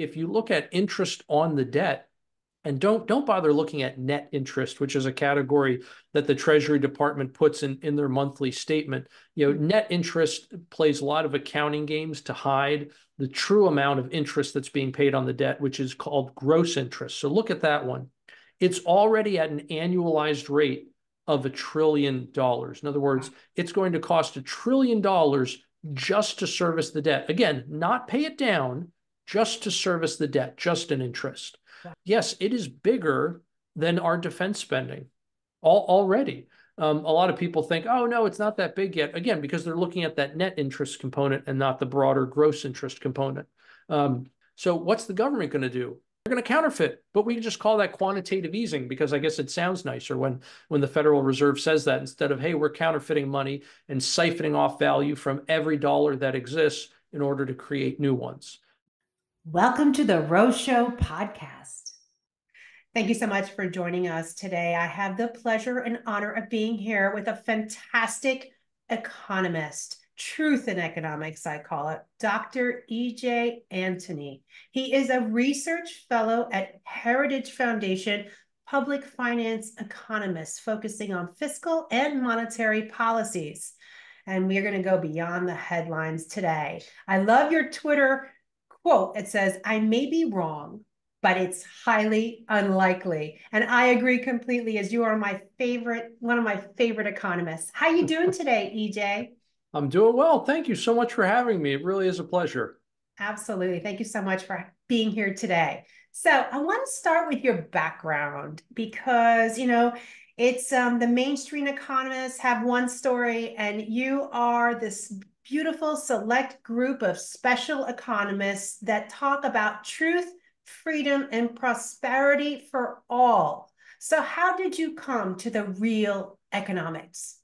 if you look at interest on the debt, and don't don't bother looking at net interest, which is a category that the Treasury Department puts in, in their monthly statement. You know, net interest plays a lot of accounting games to hide the true amount of interest that's being paid on the debt, which is called gross interest. So look at that one. It's already at an annualized rate of a trillion dollars. In other words, it's going to cost a trillion dollars just to service the debt. Again, not pay it down, just to service the debt, just an interest. Yes, it is bigger than our defense spending all, already. Um, a lot of people think, oh, no, it's not that big yet. Again, because they're looking at that net interest component and not the broader gross interest component. Um, so what's the government going to do? They're going to counterfeit, but we can just call that quantitative easing because I guess it sounds nicer when when the Federal Reserve says that instead of hey, we're counterfeiting money and siphoning off value from every dollar that exists in order to create new ones. Welcome to the Rose Show podcast. Thank you so much for joining us today. I have the pleasure and honor of being here with a fantastic economist, truth in economics, I call it, Dr. E.J. Antoni. He is a research fellow at Heritage Foundation, public finance economist, focusing on fiscal and monetary policies. And we're going to go beyond the headlines today. I love your Twitter quote, it says, I may be wrong, but it's highly unlikely. And I agree completely as you are my favorite, one of my favorite economists. How are you doing today, EJ? I'm doing well. Thank you so much for having me. It really is a pleasure. Absolutely. Thank you so much for being here today. So I want to start with your background because, you know, it's um, the mainstream economists have one story and you are this beautiful select group of special economists that talk about truth, freedom, and prosperity for all. So, how did you come to the real economics?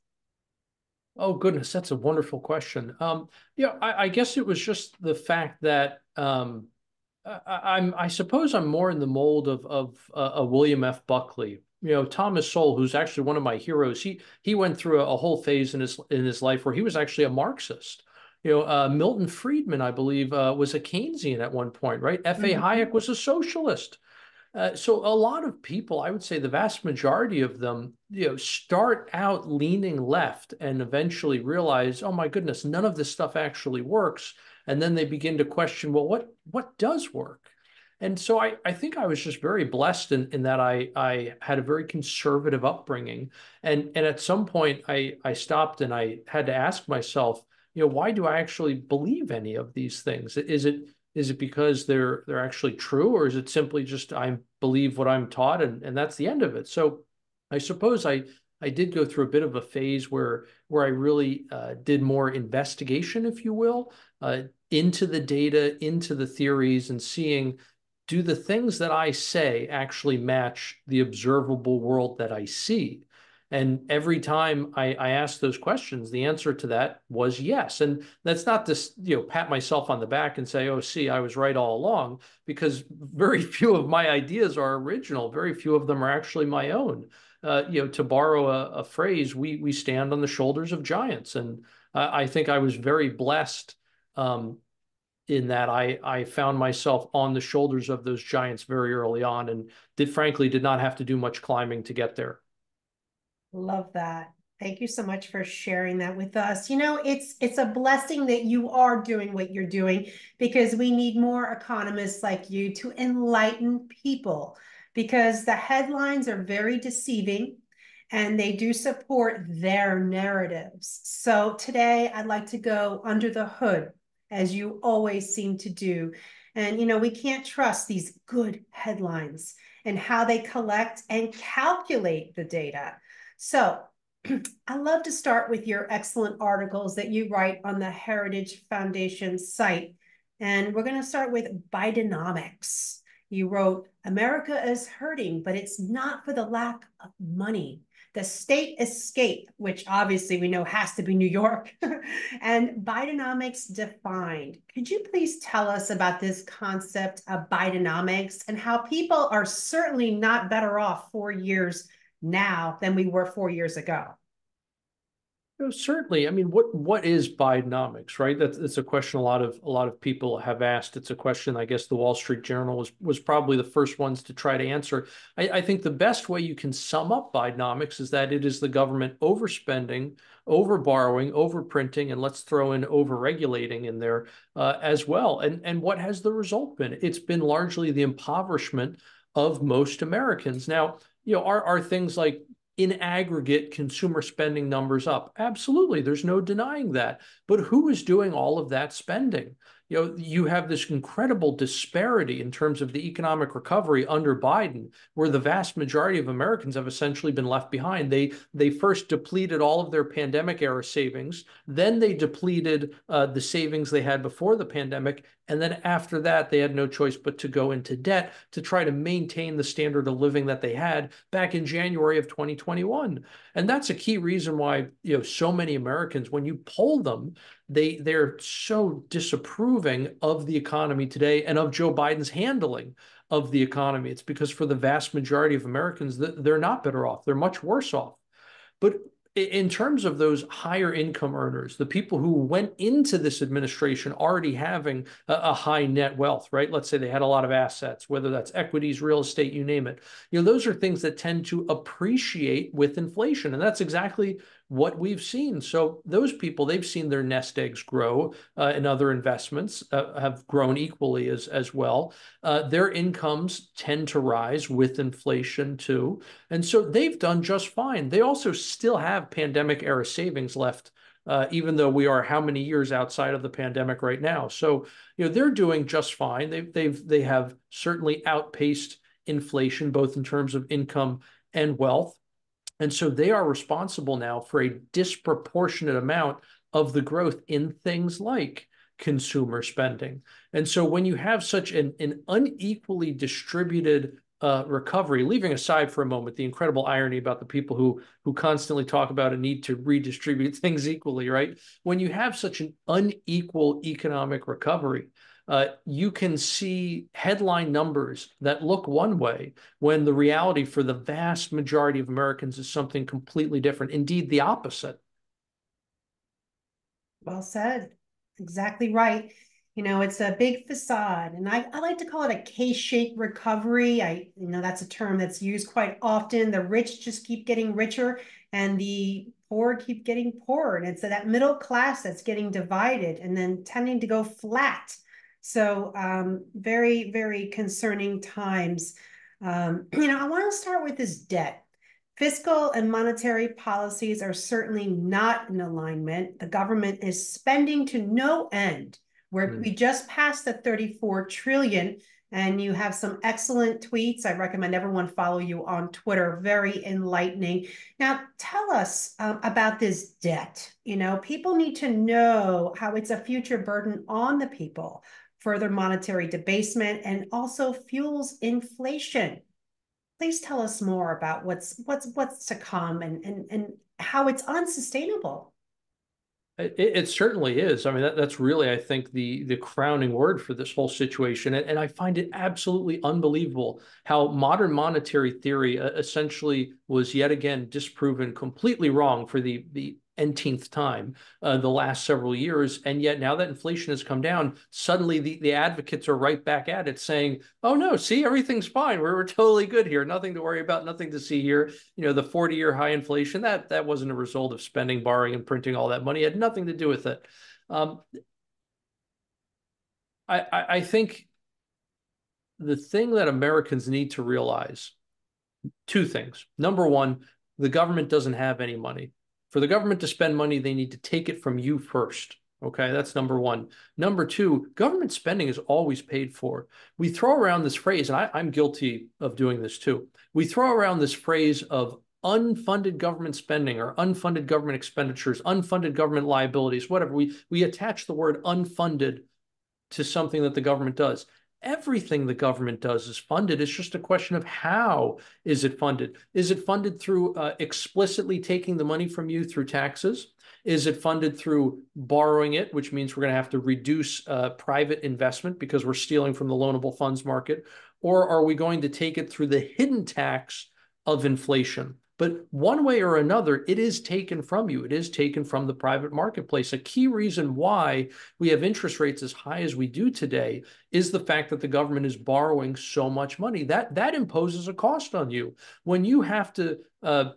Oh goodness, that's a wonderful question. Um, yeah, I, I, guess it was just the fact that um, I, am I suppose I'm more in the mold of of uh, a William F. Buckley, you know Thomas Sowell, who's actually one of my heroes. He he went through a, a whole phase in his in his life where he was actually a Marxist. You know, uh, Milton Friedman, I believe, uh, was a Keynesian at one point, right? F. A. Mm-hmm. Hayek was a socialist. Uh, so a lot of people, I would say the vast majority of them, you know, start out leaning left and eventually realize, oh my goodness, none of this stuff actually works. And then they begin to question, well, what what does work? And so I, I think I was just very blessed in, in that I, I had a very conservative upbringing. And, and at some point I, I stopped and I had to ask myself, you know, why do I actually believe any of these things? Is it is it because they're they're actually true, or is it simply just I believe what I'm taught and, and that's the end of it? So I suppose I I did go through a bit of a phase where where I really uh, did more investigation, if you will, uh, into the data, into the theories, and seeing do the things that I say actually match the observable world that I see? And every time I, I asked those questions, the answer to that was yes. And that's not to you know pat myself on the back and say, "Oh, see, I was right all along," because very few of my ideas are original. Very few of them are actually my own. Uh, you know, to borrow a, a, phrase, we we stand on the shoulders of giants, and uh, I think I was very blessed um, in that I I found myself on the shoulders of those giants very early on, and did frankly did not have to do much climbing to get there. Love that. Thank you so much for sharing that with us. You know, it's it's a blessing that you are doing what you're doing because we need more economists like you to enlighten people because the headlines are very deceiving and they do support their narratives. So today I'd like to go under the hood as you always seem to do. And, you know, we can't trust these good headlines and how they collect and calculate the data. So I love to start with your excellent articles that you write on the Heritage Foundation site. And we're going to start with Bidenomics. You wrote, America is hurting, but it's not for the lack of money the state escape, which obviously we know has to be New York, and Bidenomics defined. Could you please tell us about this concept of Bidenomics and how people are certainly not better off four years now than we were four years ago? You know, certainly. I mean, what what is Bidenomics, right? That's that's a question a lot of a lot of people have asked. It's a question I guess the Wall Street Journal was was probably the first ones to try to answer. I, I think the best way you can sum up Bidenomics is that it is the government overspending, over borrowing, over printing, and let's throw in over regulating in there uh, as well. And and what has the result been? It's been largely the impoverishment of most Americans. Now, you know, are are things like in aggregate consumer spending numbers up? Absolutely. There's no denying that. But who is doing all of that spending? You know, you have this incredible disparity in terms of the economic recovery under Biden, where the vast majority of Americans have essentially been left behind. They they first depleted all of their pandemic era savings, then they depleted uh, the savings they had before the pandemic, and then after that, they had no choice but to go into debt to try to maintain the standard of living that they had back in January of 2021. And that's a key reason why you know so many Americans, when you poll them, they they're so disapproving of the economy today and of Joe Biden's handling of the economy. It's because for the vast majority of Americans, they're not better off; they're much worse off. But in terms of those higher income earners, the people who went into this administration already having a, a, high net wealth, right? Let's say they had a lot of assets, whether that's equities, real estate, you name it. You know, those are things that tend to appreciate with inflation. And that's exactly what we've seen. So those people, they've seen their nest eggs grow uh, and other investments uh, have grown equally as, as well. Uh, their incomes tend to rise with inflation too. And so they've done just fine. They also still have pandemic era savings left uh, even though we are how many years outside of the pandemic right now. So, you know, they're doing just fine. They've, they've, they have certainly outpaced inflation, both in terms of income and wealth. And so they are responsible now for a disproportionate amount of the growth in things like consumer spending. And so when you have such an, an unequally distributed uh, recovery, leaving aside for a moment the incredible irony about the people who who constantly talk about a need to redistribute things equally, right? When you have such an unequal economic recovery, uh, you can see headline numbers that look one way when the reality for the vast majority of Americans is something completely different, indeed, the opposite. Well said. Exactly right. You know, it's a big facade, and I, I like to call it a K-shaped recovery. I, you know, that's a term that's used quite often. The rich just keep getting richer, and the poor keep getting poorer. And it's that middle class that's getting divided and then tending to go flat so um, very, very concerning times. Um, you know, I want to start with this debt. Fiscal and monetary policies are certainly not in alignment. The government is spending to no end. Where mm. we just passed the 34 trillion, and you have some excellent tweets. I recommend everyone follow you on Twitter. Very enlightening. Now, tell us um, about this debt. You know, people need to know how it's a future burden on the people further monetary debasement, and also fuels inflation. Please tell us more about what's what's what's to come and and, and how it's unsustainable. It, it, certainly is. I mean, that, that's really, I think, the the crowning word for this whole situation. And, and I find it absolutely unbelievable how modern monetary theory uh, essentially was yet again disproven completely wrong for the the nth time uh, the last several years. And yet now that inflation has come down, suddenly the, the advocates are right back at it saying, oh no, see, everything's fine. We're, we're totally good here. Nothing to worry about, nothing to see here. You know, the 40 year high inflation, that, that wasn't a result of spending, borrowing, and printing all that money. It had nothing to do with it. Um, I, I, I think the thing that Americans need to realize two things. Number one, the government doesn't have any money. For the government to spend money, they need to take it from you first. Okay, that's number one. Number two, government spending is always paid for. We throw around this phrase, and I, I'm guilty of doing this too. We throw around this phrase of unfunded government spending or unfunded government expenditures, unfunded government liabilities, whatever. We we attach the word unfunded to something that the government does everything the government does is funded. It's just a question of how is it funded? Is it funded through uh, explicitly taking the money from you through taxes? Is it funded through borrowing it, which means we're going to have to reduce uh, private investment because we're stealing from the loanable funds market? Or are we going to take it through the hidden tax of inflation? But one way or another, it is taken from you. It is taken from the private marketplace. A key reason why we have interest rates as high as we do today is the fact that the government is borrowing so much money. That that imposes a cost on you. When you have to uh,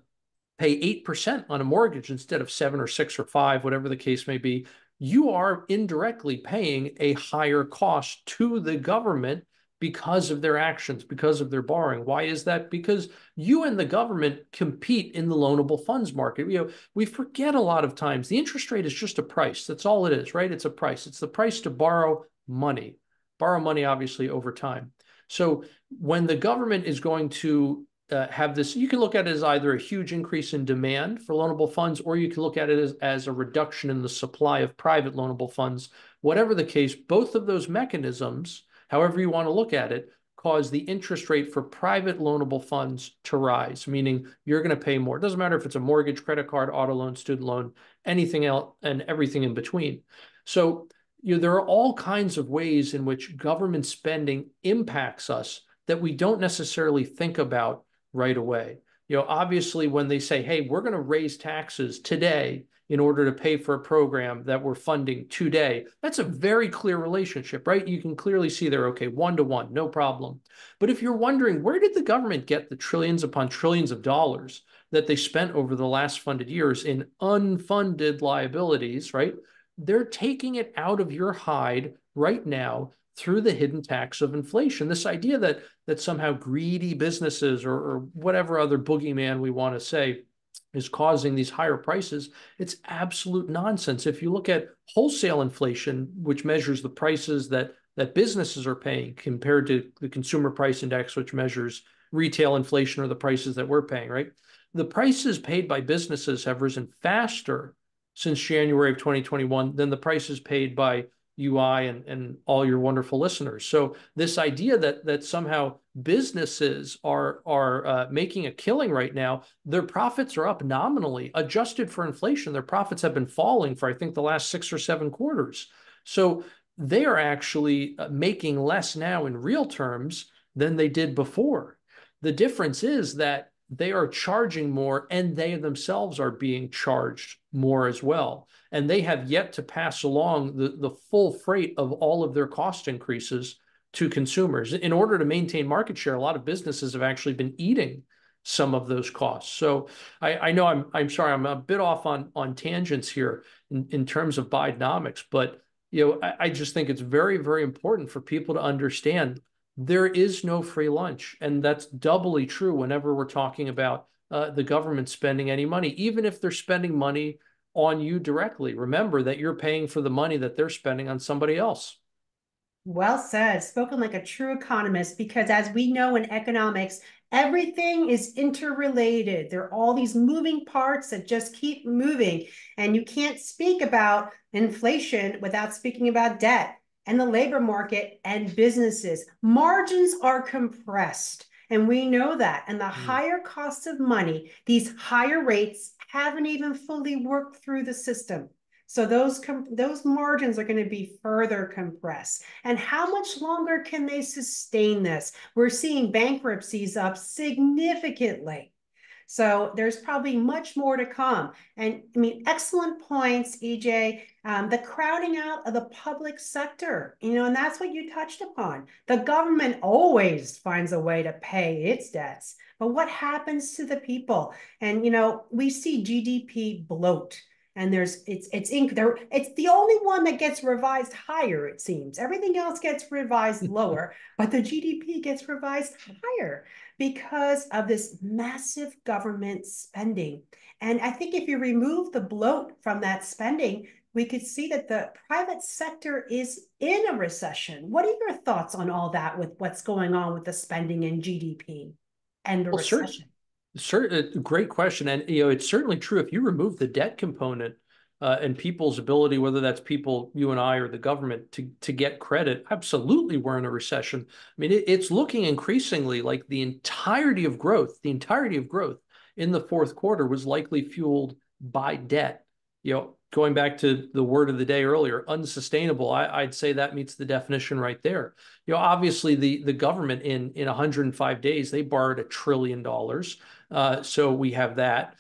pay 8% on a mortgage instead of seven or six or five, whatever the case may be, you are indirectly paying a higher cost to the government because of their actions, because of their borrowing. Why is that? Because you and the government compete in the loanable funds market. You know, we forget a lot of times the interest rate is just a price. That's all it is, right? It's a price. It's the price to borrow money. Borrow money, obviously, over time. So when the government is going to uh, have this, you can look at it as either a huge increase in demand for loanable funds, or you can look at it as, as a reduction in the supply of private loanable funds. Whatever the case, both of those mechanisms however you want to look at it, cause the interest rate for private loanable funds to rise, meaning you're going to pay more. It doesn't matter if it's a mortgage, credit card, auto loan, student loan, anything else, and everything in between. So you know, there are all kinds of ways in which government spending impacts us that we don't necessarily think about right away. You know, obviously, when they say, hey, we're going to raise taxes today, in order to pay for a program that we're funding today. That's a very clear relationship, right? You can clearly see there, okay, one to one, no problem. But if you're wondering, where did the government get the trillions upon trillions of dollars that they spent over the last funded years in unfunded liabilities, right? They're taking it out of your hide right now through the hidden tax of inflation. This idea that that somehow greedy businesses or, or whatever other boogeyman we want to say is causing these higher prices, it's absolute nonsense. If you look at wholesale inflation, which measures the prices that that businesses are paying compared to the consumer price index, which measures retail inflation or the prices that we're paying, right? The prices paid by businesses have risen faster since January of 2021 than the prices paid by UI and, and all your wonderful listeners. So this idea that that somehow businesses are are uh, making a killing right now, their profits are up nominally, adjusted for inflation. Their profits have been falling for I think the last six or seven quarters. So they are actually uh, making less now in real terms than they did before. The difference is that they are charging more and they themselves are being charged more as well. And they have yet to pass along the, the full freight of all of their cost increases to consumers. In order to maintain market share, a lot of businesses have actually been eating some of those costs. So I, know I'm I'm sorry, I'm a bit off on on tangents here in, in terms of Bidenomics, but you know, I, I just think it's very, very important for people to understand there is no free lunch. And that's doubly true whenever we're talking about uh, the government spending any money, even if they're spending money on you directly. Remember that you're paying for the money that they're spending on somebody else. Well said, spoken like a true economist, because as we know in economics, everything is interrelated. There are all these moving parts that just keep moving. And you can't speak about inflation without speaking about debt and the labor market and businesses. Margins are compressed. And we know that. And the mm. higher cost of money, these higher rates haven't even fully worked through the system. So those those margins are going to be further compressed. And how much longer can they sustain this? We're seeing bankruptcies up significantly. So there's probably much more to come. And I mean, excellent points, EJ. Um, the crowding out of the public sector, you know, and that's what you touched upon. The government always finds a way to pay its debts, but what happens to the people? And you know, we see GDP bloat and there's it's it's in there it's the only one that gets revised higher it seems. Everything else gets revised lower but the gdp gets revised higher because of this massive government spending. And i think if you remove the bloat from that spending we could see that the private sector is in a recession. What are your thoughts on all that with what's going on with the spending and gdp and the well, recession Certain, uh, great question, and you know it's certainly true. If you remove the debt component uh, and people's ability, whether that's people, you and I, or the government, to to get credit, absolutely, we're in a recession. I mean, it, it's looking increasingly like the entirety of growth, the entirety of growth in the fourth quarter was likely fueled by debt. you know, going back to the word of the day earlier, unsustainable, I, would say that meets the definition right there. You know, obviously the the government in in 105 days they borrowed a trillion dollars, uh, so we have that.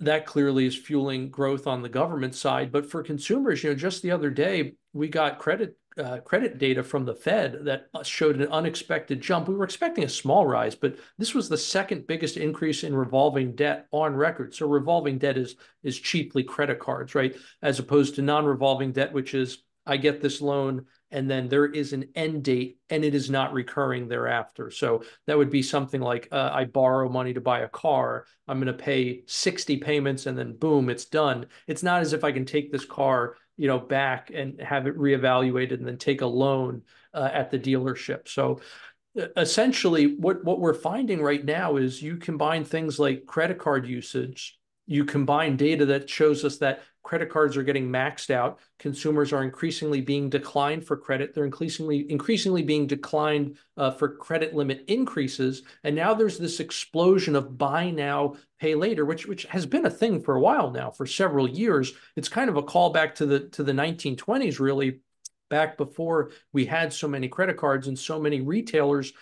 That clearly is fueling growth on the government side, but for consumers, you know, just the other day we got credit uh, credit data from the Fed that showed an unexpected jump. We were expecting a small rise, but this was the second biggest increase in revolving debt on record. So revolving debt is is cheaply credit cards, right? As opposed to non-revolving debt, which is I get this loan and then there is an end date and it is not recurring thereafter. So that would be something like uh, I borrow money to buy a car. I'm going to pay 60 payments and then boom, it's done. It's not as if I can take this car you know, back and have it reevaluated and then take a loan uh, at the dealership. So essentially what, what we're finding right now is you combine things like credit card usage, you combine data that shows us that credit cards are getting maxed out. Consumers are increasingly being declined for credit. They're increasingly increasingly being declined uh, for credit limit increases. And now there's this explosion of buy now, pay later, which which has been a thing for a while now, for several years. It's kind of a callback to the to the 1920s, really, back before we had so many credit cards and so many retailers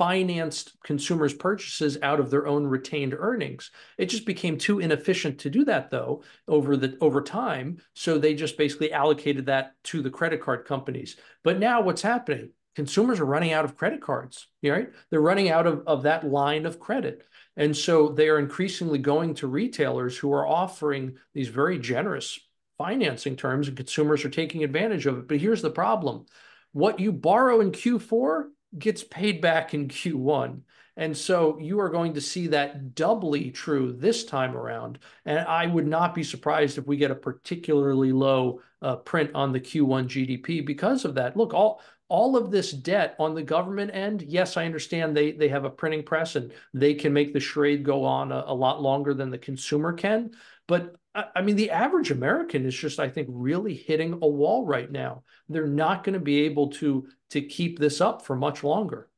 financed consumers' purchases out of their own retained earnings. It just became too inefficient to do that though over the over time. So they just basically allocated that to the credit card companies. But now what's happening? Consumers are running out of credit cards, right? They're running out of, of that line of credit. And so they are increasingly going to retailers who are offering these very generous financing terms, and consumers are taking advantage of it. But here's the problem what you borrow in Q4 gets paid back in Q1. And so you are going to see that doubly true this time around. And I would not be surprised if we get a particularly low uh, print on the Q1 GDP because of that. Look, all all of this debt on the government end, yes, I understand they they have a printing press and they can make the charade go on a, a lot longer than the consumer can. But I mean, the average American is just, I think, really hitting a wall right now. They're not going to be able to to keep this up for much longer.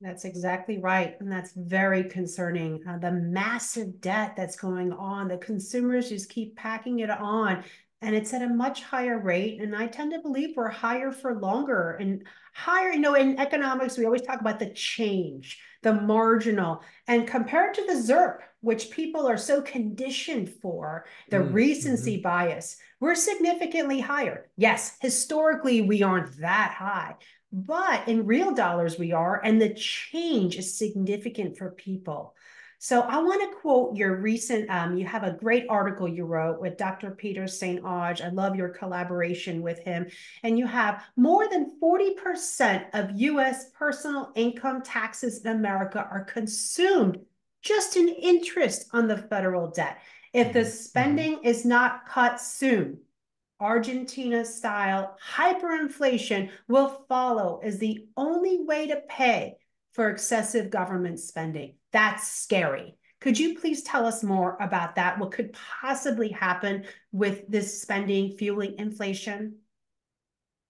That's exactly right. And that's very concerning. Uh, the massive debt that's going on, the consumers just keep packing it on and it's at a much higher rate. And I tend to believe we're higher for longer and higher. You know, in economics, we always talk about the change, the marginal, and compared to the ZIRP, which people are so conditioned for, the mm, recency mm-hmm. bias, we're significantly higher. Yes, historically, we aren't that high, but in real dollars, we are. And the change is significant for people. So I want to quote your recent, um, you have a great article you wrote with Dr. Peter St. Onge. I love your collaboration with him. And you have more than 40% of US personal income taxes in America are consumed just an interest on the federal debt. If the mm-hmm. spending is not cut soon, Argentina style hyperinflation will follow as the only way to pay for excessive government spending. That's scary. Could you please tell us more about that? What could possibly happen with this spending fueling inflation?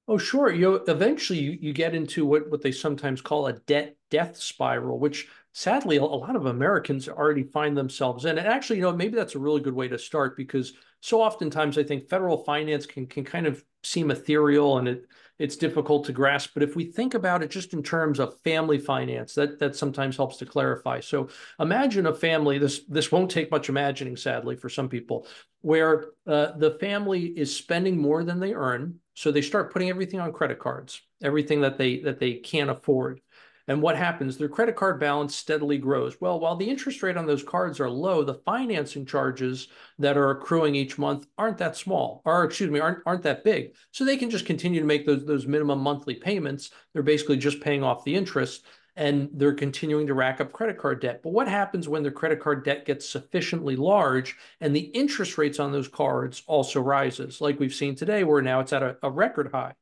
Oh, sure. You eventually you, you get into what, what they sometimes call a debt death spiral, which sadly a, lot of Americans already find themselves in. And actually, you know, maybe that's a really good way to start because so oftentimes I think federal finance can can kind of seem ethereal and it it's difficult to grasp. But if we think about it just in terms of family finance, that that sometimes helps to clarify. So imagine a family. This this won't take much imagining, sadly, for some people, where uh, the family is spending more than they earn, so they start putting everything on credit cards, everything that they that they can't afford. And what happens? Their credit card balance steadily grows. Well, while the interest rate on those cards are low, the financing charges that are accruing each month aren't that small, or excuse me, aren't, aren't that big. So they can just continue to make those, those minimum monthly payments. They're basically just paying off the interest and they're continuing to rack up credit card debt. But what happens when their credit card debt gets sufficiently large and the interest rates on those cards also rises, like we've seen today, where now it's at a, a record high?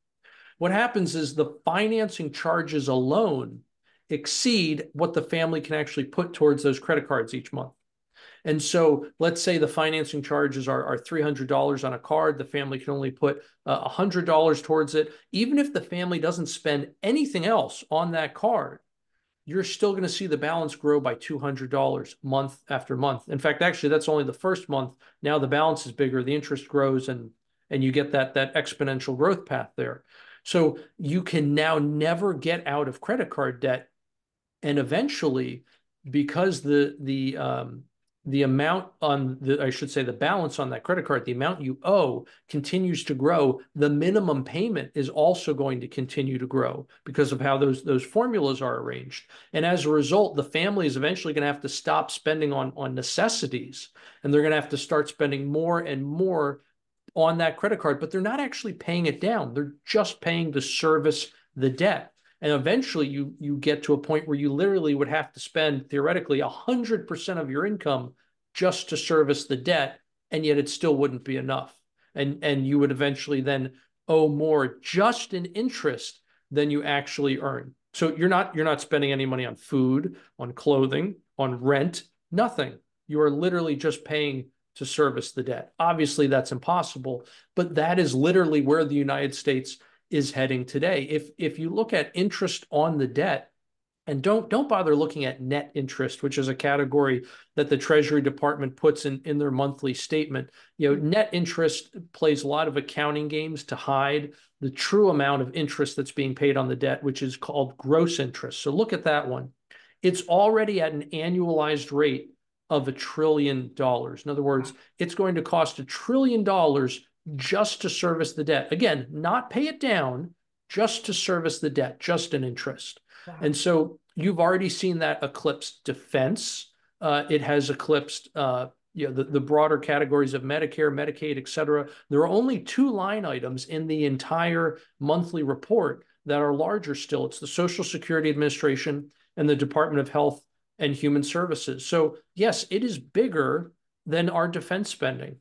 What happens is the financing charges alone exceed what the family can actually put towards those credit cards each month. And so let's say the financing charges are, are $300 on a card. The family can only put uh, $100 towards it. Even if the family doesn't spend anything else on that card, you're still going to see the balance grow by $200 month after month. In fact, actually, that's only the first month. Now the balance is bigger, the interest grows, and and you get that that exponential growth path there. So you can now never get out of credit card debt, and eventually, because the the um, the amount on the, I should say, the balance on that credit card, the amount you owe continues to grow. The minimum payment is also going to continue to grow because of how those those formulas are arranged. And as a result, the family is eventually going to have to stop spending on on necessities, and they're going to have to start spending more and more on that credit card. But they're not actually paying it down; they're just paying to service the debt. And eventually you you get to a point where you literally would have to spend theoretically 100% of your income just to service the debt, and yet it still wouldn't be enough. And, and you would eventually then owe more just in interest than you actually earn. So you're not you're not spending any money on food, on clothing, on rent, nothing. You are literally just paying to service the debt. Obviously, that's impossible, but that is literally where the United States is heading today. If if you look at interest on the debt, and don't don't bother looking at net interest, which is a category that the Treasury Department puts in in their monthly statement. You know, net interest plays a lot of accounting games to hide the true amount of interest that's being paid on the debt, which is called gross interest. So look at that one. It's already at an annualized rate of a trillion dollars. In other words, it's going to cost a trillion dollars just to service the debt. Again, not pay it down, just to service the debt, just an interest. Wow. And so you've already seen that eclipse defense. Uh, it has eclipsed uh, you know, the, the broader categories of Medicare, Medicaid, et cetera. There are only two line items in the entire monthly report that are larger still. It's the Social Security Administration and the Department of Health and Human Services. So yes, it is bigger than our defense spending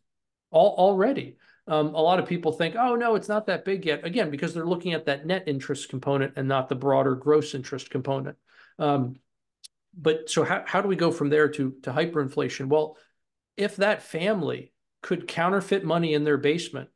all, already. Um, a lot of people think, oh, no, it's not that big yet. Again, because they're looking at that net interest component and not the broader gross interest component. Um, but so how, how do we go from there to, to hyperinflation? Well, if that family could counterfeit money in their basement,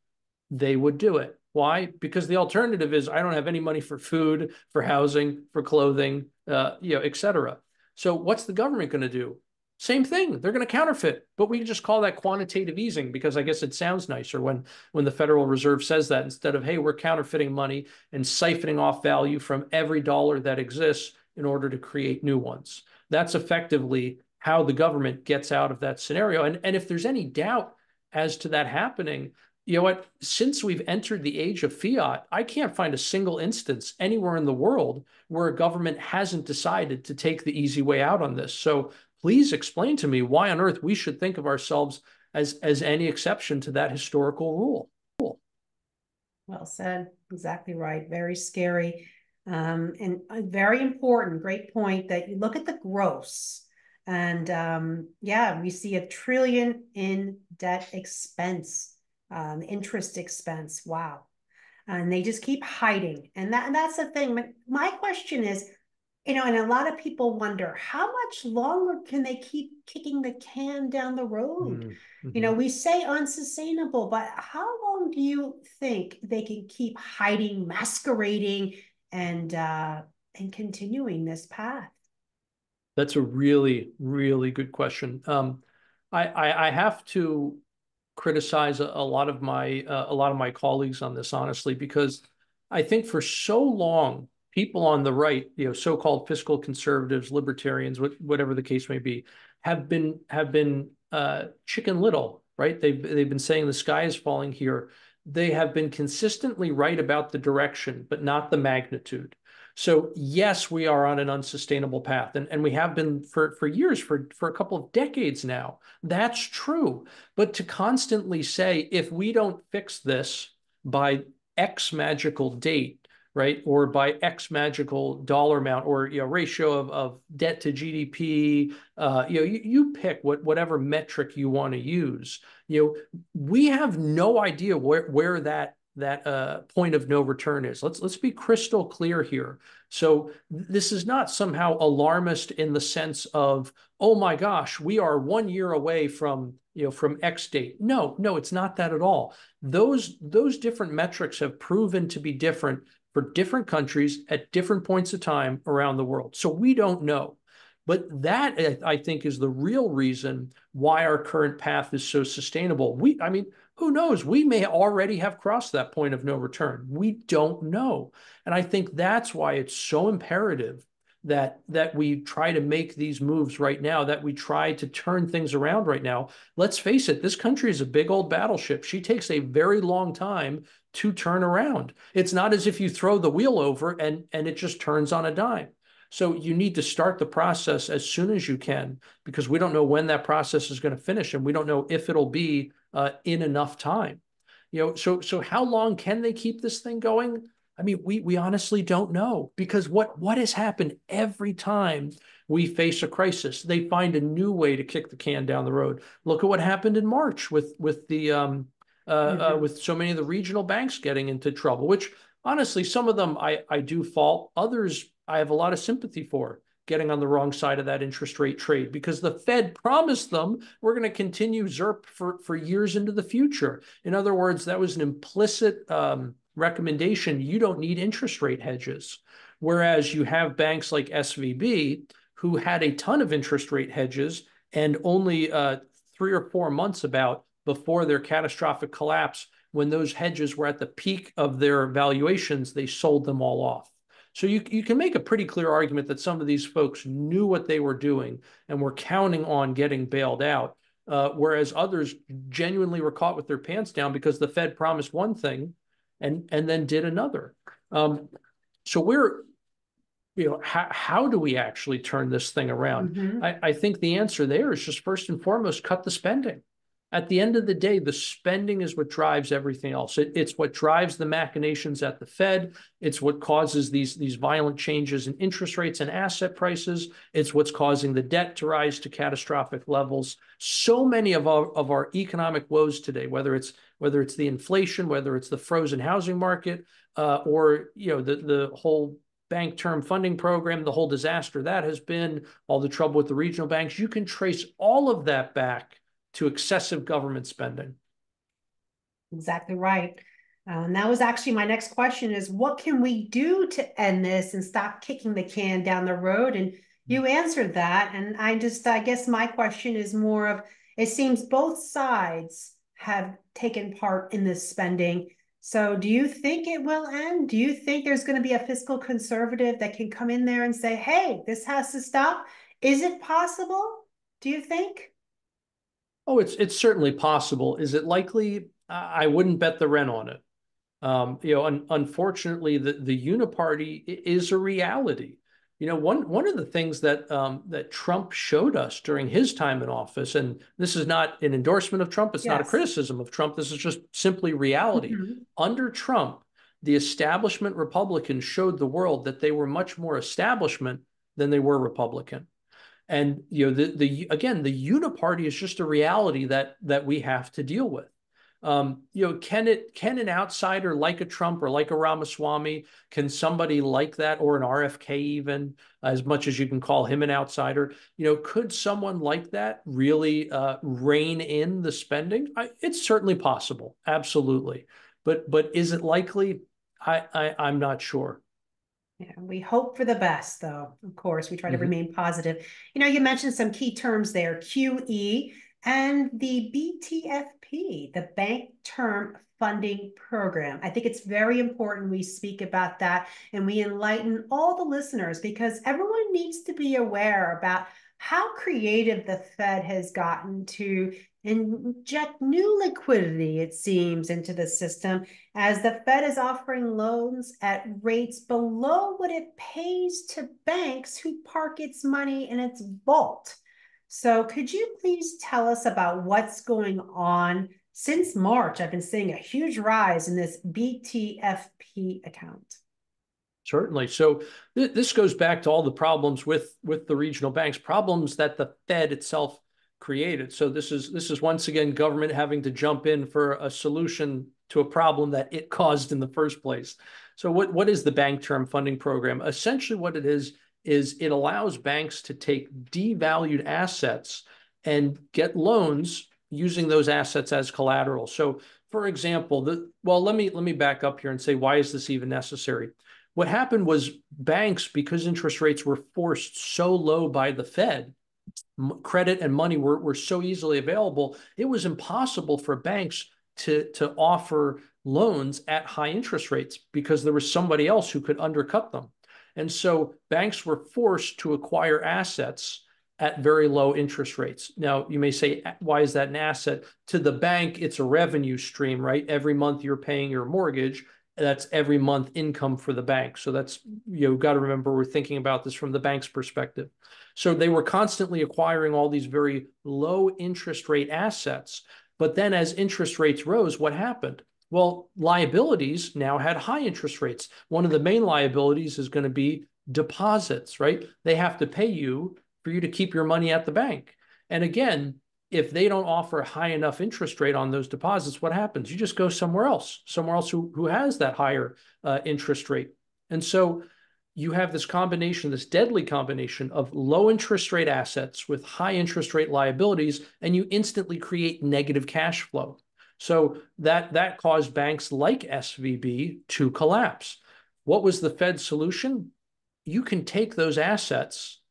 they would do it. Why? Because the alternative is I don't have any money for food, for housing, for clothing, uh, you know, et cetera. So what's the government going to do? Same thing. They're going to counterfeit, but we just call that quantitative easing because I guess it sounds nicer when when the Federal Reserve says that instead of hey, we're counterfeiting money and siphoning off value from every dollar that exists in order to create new ones. That's effectively how the government gets out of that scenario. And and if there's any doubt as to that happening, you know what? Since we've entered the age of fiat, I can't find a single instance anywhere in the world where a government hasn't decided to take the easy way out on this. So please explain to me why on earth we should think of ourselves as as any exception to that historical rule. Well said. Exactly right. Very scary. Um, and very important, great point that you look at the gross. And um, yeah, we see a trillion in debt expense, um, interest expense. Wow. And they just keep hiding. And that and that's the thing. But my question is, you know, and a lot of people wonder how much longer can they keep kicking the can down the road? Mm-hmm. You know, we say unsustainable, but how long do you think they can keep hiding, masquerading, and uh, and continuing this path? That's a really, really good question. Um, I, I, I have to criticize a, a lot of my uh, a lot of my colleagues on this, honestly, because I think for so long people on the right, you know, so-called fiscal conservatives, libertarians, whatever the case may be, have been have been uh, chicken little, right? They've they've been saying the sky is falling here. They have been consistently right about the direction, but not the magnitude. So yes, we are on an unsustainable path, and, and we have been for, for years, for, for a couple of decades now. That's true. But to constantly say, if we don't fix this by X magical date, right? Or by X magical dollar amount or you know ratio of, of debt to GDP. Uh, you know, you, you pick what whatever metric you want to use. You know, we have no idea where where that that uh, point of no return is. Let's let's be crystal clear here. So this is not somehow alarmist in the sense of, oh my gosh, we are one year away from you know from X date. No, no, it's not that at all. Those those different metrics have proven to be different for different countries at different points of time around the world. So we don't know. But that, I think, is the real reason why our current path is so sustainable. We, I mean, who knows? We may already have crossed that point of no return. We don't know. And I think that's why it's so imperative that that we try to make these moves right now, that we try to turn things around right now. Let's face it, this country is a big old battleship. She takes a very long time to turn around. It's not as if you throw the wheel over and, and it just turns on a dime. So you need to start the process as soon as you can because we don't know when that process is going to finish and we don't know if it'll be uh, in enough time. You know, so so how long can they keep this thing going? I mean, we we honestly don't know because what what has happened every time we face a crisis, they find a new way to kick the can down the road. Look at what happened in March with with the um, mm-hmm. uh, with so many of the regional banks getting into trouble. Which honestly, some of them I I do fault. Others I have a lot of sympathy for getting on the wrong side of that interest rate trade because the Fed promised them we're going to continue ZIRP for, for years into the future. In other words, that was an implicit um, recommendation. You don't need interest rate hedges. Whereas you have banks like SVB who had a ton of interest rate hedges and only uh, three or four months about before their catastrophic collapse, when those hedges were at the peak of their valuations, they sold them all off. So you, you can make a pretty clear argument that some of these folks knew what they were doing and were counting on getting bailed out, uh, whereas others genuinely were caught with their pants down because the Fed promised one thing and and then did another. Um, so we're you know how, how do we actually turn this thing around? Mm-hmm. I, I think the answer there is just first and foremost cut the spending at the end of the day, the spending is what drives everything else. It, it's what drives the machinations at the Fed. It's what causes these, these violent changes in interest rates and asset prices. It's what's causing the debt to rise to catastrophic levels. So many of our, of our economic woes today, whether it's whether it's the inflation, whether it's the frozen housing market, uh, or you know the the whole bank term funding program, the whole disaster that has been, all the trouble with the regional banks, you can trace all of that back to excessive government spending. Exactly right. Uh, and that was actually my next question is what can we do to end this and stop kicking the can down the road? And you answered that. And I just, I guess my question is more of it seems both sides have taken part in this spending. So do you think it will end? Do you think there's going to be a fiscal conservative that can come in there and say, hey, this has to stop? Is it possible? Do you think? Oh, it's it's certainly possible. Is it likely? I wouldn't bet the rent on it. Um, you know, un unfortunately, the the uniparty is a reality. You know, one one of the things that um, that Trump showed us during his time in office, and this is not an endorsement of Trump. It's yes. not a criticism of Trump. This is just simply reality. Mm -hmm. Under Trump, the establishment Republicans showed the world that they were much more establishment than they were Republican. And you know, the the again, the uniparty is just a reality that that we have to deal with. Um, you know, can it can an outsider like a Trump or like a Ramaswamy, can somebody like that or an RFK even, as much as you can call him an outsider, you know, could someone like that really uh, rein in the spending? I, it's certainly possible, absolutely, but but is it likely? I, I I'm not sure. Yeah, we hope for the best, though. Of course, we try to mm-hmm. remain positive. You know, you mentioned some key terms there QE and the BTFP, the Bank Term Funding Program. I think it's very important we speak about that and we enlighten all the listeners because everyone needs to be aware about how creative the Fed has gotten to inject new liquidity, it seems, into the system as the Fed is offering loans at rates below what it pays to banks who park its money in its vault. So, could you please tell us about what's going on? Since March, I've been seeing a huge rise in this BTFP account. Certainly. So th this goes back to all the problems with with the regional banks, problems that the Fed itself created. So this is this is once again government having to jump in for a solution to a problem that it caused in the first place. So what what is the bank term funding program? Essentially what it is is it allows banks to take devalued assets and get loans using those assets as collateral. So for example, the well, let me let me back up here and say why is this even necessary? What happened was banks, because interest rates were forced so low by the Fed, credit and money were, were so easily available, it was impossible for banks to, to offer loans at high interest rates because there was somebody else who could undercut them. And so banks were forced to acquire assets at very low interest rates. Now, you may say, why is that an asset? To the bank, it's a revenue stream, right? Every month you're paying your mortgage. That's every month income for the bank. So that's, you know, got to remember we're thinking about this from the bank's perspective. So they were constantly acquiring all these very low interest rate assets. But then as interest rates rose, what happened? Well, liabilities now had high interest rates. One of the main liabilities is going to be deposits, right? They have to pay you for you to keep your money at the bank. And again, if they don't offer a high enough interest rate on those deposits, what happens? You just go somewhere else, somewhere else who, who has that higher uh, interest rate. And so you have this combination, this deadly combination of low interest rate assets with high interest rate liabilities, and you instantly create negative cash flow. So that, that caused banks like SVB to collapse. What was the Fed's solution? You can take those assets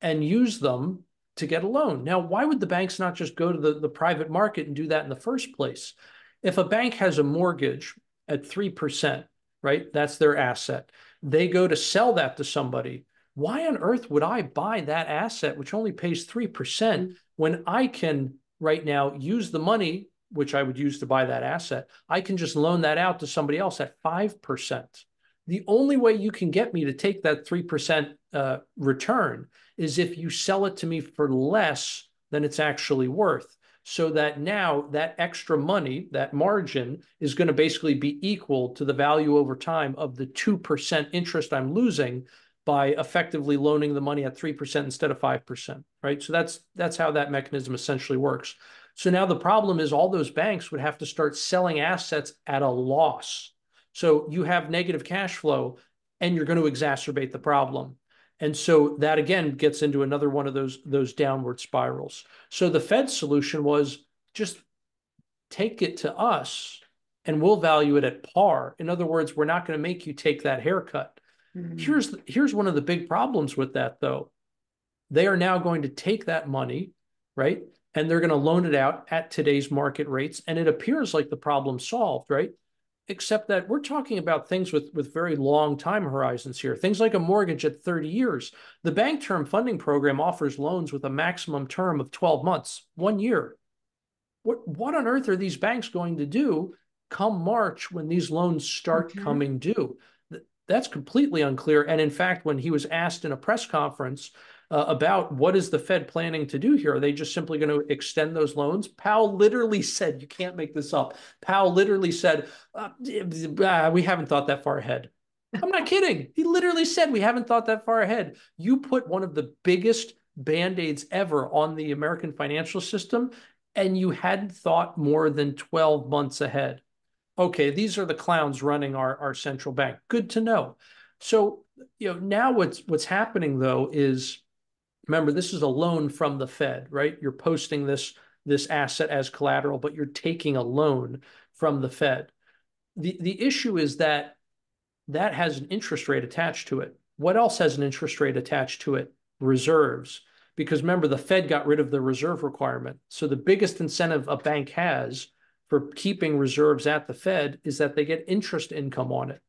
and use them to get a loan. Now, why would the banks not just go to the, the private market and do that in the first place? If a bank has a mortgage at 3%, right, that's their asset, they go to sell that to somebody. Why on earth would I buy that asset, which only pays 3%, mm-hmm. when I can right now use the money, which I would use to buy that asset? I can just loan that out to somebody else at 5%. The only way you can get me to take that 3% uh, return is if you sell it to me for less than it's actually worth. So that now that extra money, that margin, is going to basically be equal to the value over time of the 2% interest I'm losing by effectively loaning the money at 3% instead of 5%, right? So that's that's how that mechanism essentially works. So now the problem is all those banks would have to start selling assets at a loss. So you have negative cash flow and you're going to exacerbate the problem. And so that again gets into another one of those those downward spirals. So the Fed solution was just take it to us and we'll value it at par. In other words, we're not going to make you take that haircut. Mm-hmm. Here's here's one of the big problems with that though. They are now going to take that money, right? And they're going to loan it out at today's market rates and it appears like the problem solved, right? Except that we're talking about things with, with very long time horizons here. Things like a mortgage at 30 years. The Bank Term Funding Program offers loans with a maximum term of 12 months, one year. What, what on earth are these banks going to do come March when these loans start mm-hmm. coming due? That's completely unclear. And in fact, when he was asked in a press conference uh, about what is the Fed planning to do here? Are they just simply going to extend those loans? Powell literally said, you can't make this up. Powell literally said, uh, uh, we haven't thought that far ahead. I'm not kidding. He literally said, we haven't thought that far ahead. You put one of the biggest band-aids ever on the American financial system, and you hadn't thought more than 12 months ahead. Okay, these are the clowns running our, our central bank. Good to know. So, you know, now what's what's happening though is Remember, this is a loan from the Fed, right? You're posting this, this asset as collateral, but you're taking a loan from the Fed. The, the issue is that that has an interest rate attached to it. What else has an interest rate attached to it? Reserves. Because remember, the Fed got rid of the reserve requirement. So the biggest incentive a bank has for keeping reserves at the Fed is that they get interest income on it.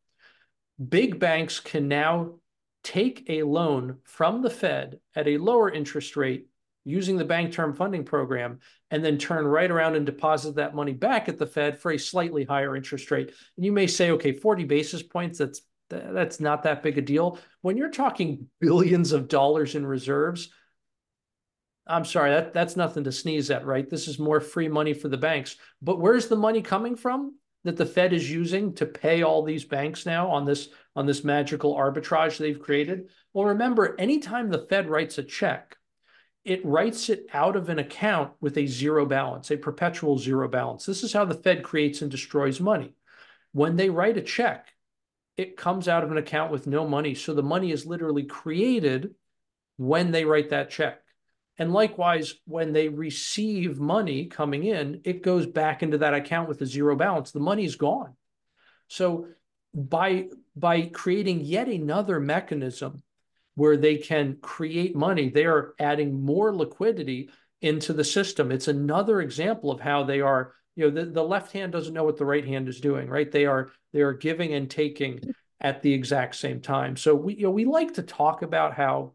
Big banks can now take a loan from the Fed at a lower interest rate using the bank term funding program and then turn right around and deposit that money back at the Fed for a slightly higher interest rate. And you may say, okay, 40 basis points, that's that's not that big a deal. When you're talking billions of dollars in reserves, I'm sorry, that, that's nothing to sneeze at, right? This is more free money for the banks. But where's the money coming from that the Fed is using to pay all these banks now on this on this magical arbitrage they've created? Well, remember, anytime the Fed writes a check, it writes it out of an account with a zero balance, a perpetual zero balance. This is how the Fed creates and destroys money. When they write a check, it comes out of an account with no money. So the money is literally created when they write that check. And likewise, when they receive money coming in, it goes back into that account with a zero balance. The money's gone. So by by creating yet another mechanism where they can create money, they are adding more liquidity into the system. It's another example of how they are, you know, the, the left hand doesn't know what the right hand is doing, right? They are they are giving and taking at the exact same time. So we you know we like to talk about how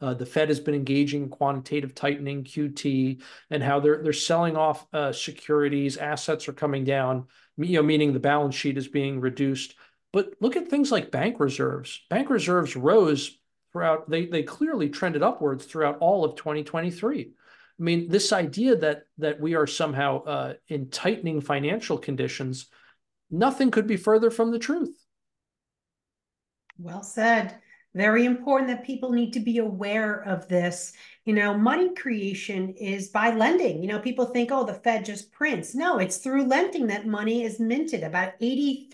uh, the Fed has been engaging in quantitative tightening, QT, and how they're they're selling off uh, securities, assets are coming down, you know, meaning the balance sheet is being reduced. But look at things like bank reserves. Bank reserves rose throughout; they they clearly trended upwards throughout all of 2023. I mean, this idea that that we are somehow uh, in tightening financial conditions, nothing could be further from the truth. Well said very important that people need to be aware of this. You know, money creation is by lending. You know, people think, oh, the Fed just prints. No, it's through lending that money is minted, about 83%,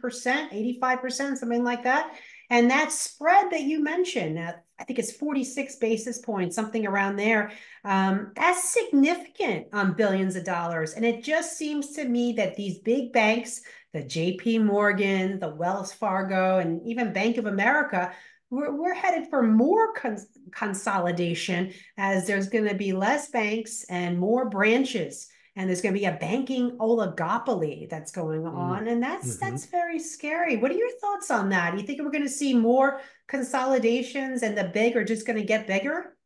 85%, something like that. And that spread that you mentioned, uh, I think it's 46 basis points, something around there. Um, that's significant on billions of dollars. And it just seems to me that these big banks the JP Morgan, the Wells Fargo, and even Bank of America, we're, we're headed for more cons consolidation as there's going to be less banks and more branches. And there's going to be a banking oligopoly that's going mm. on. And that's mm -hmm. that's very scary. What are your thoughts on that? Do you think we're going to see more consolidations and the big are just going to get bigger?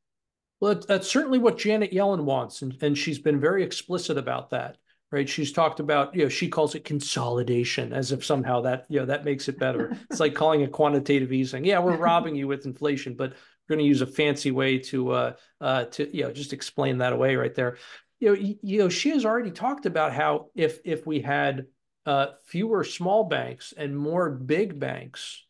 Well, that's certainly what Janet Yellen wants. And, and she's been very explicit about that right? She's talked about, you know, she calls it consolidation as if somehow that, you know, that makes it better. it's like calling it quantitative easing. Yeah, we're robbing you with inflation, but we're going to use a fancy way to, uh, uh, to, you know, just explain that away right there. You know, you, know, she has already talked about how if, if we had uh, fewer small banks and more big banks,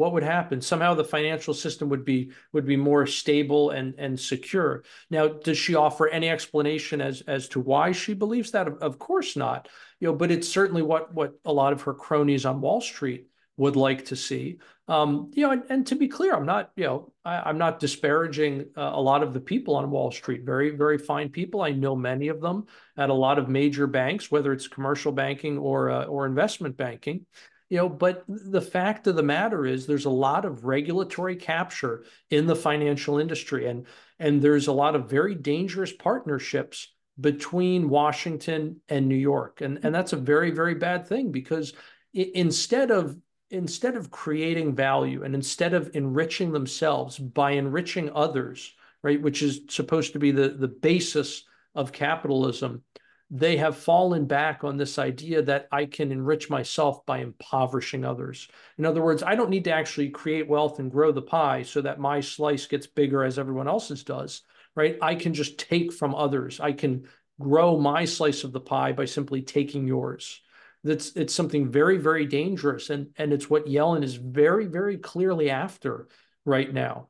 what would happen? Somehow the financial system would be would be more stable and and secure. Now does she offer any explanation as as to why she believes that? Of, of course not. You know but it's certainly what what a lot of her cronies on wall street would like to see. Um, you know and, and, to be clear i'm not you know I, am not disparaging uh, a lot of the people on wall street. Very very fine people. I know many of them at a lot of major banks whether it's commercial banking or uh, or investment banking. You know but the fact of the matter is there's a lot of regulatory capture in the financial industry and and there's a lot of very dangerous partnerships between Washington and New York. And and that's a very very bad thing because instead of instead of creating value and instead of enriching themselves by enriching others right which is supposed to be the the basis of capitalism they have fallen back on this idea that I can enrich myself by impoverishing others. In other words, I don't need to actually create wealth and grow the pie so that my slice gets bigger as everyone else's does, right? I can just take from others. I can grow my slice of the pie by simply taking yours. That's it's something very, very dangerous. And, and it's what Yellen is very, very clearly after right now.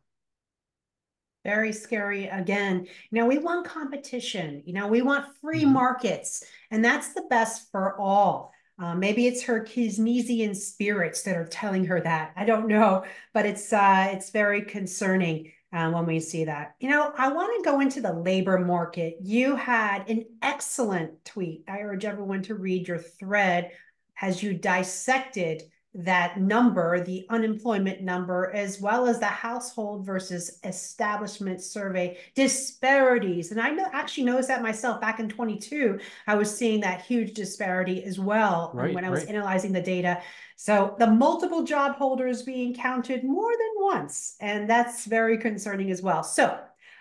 Very scary again. You know, we want competition. You know, we want free mm-hmm. markets, and that's the best for all. Uh, maybe it's her Keynesian spirits that are telling her that. I don't know, but it's uh, it's very concerning uh, when we see that. You know, I want to go into the labor market. You had an excellent tweet. I urge everyone to read your thread as you dissected that number, the unemployment number, as well as the household versus establishment survey disparities. And I know, actually noticed that myself back in 22, I was seeing that huge disparity as well right, when I was right. analyzing the data. So the multiple job holders being counted more than once, and that's very concerning as well. So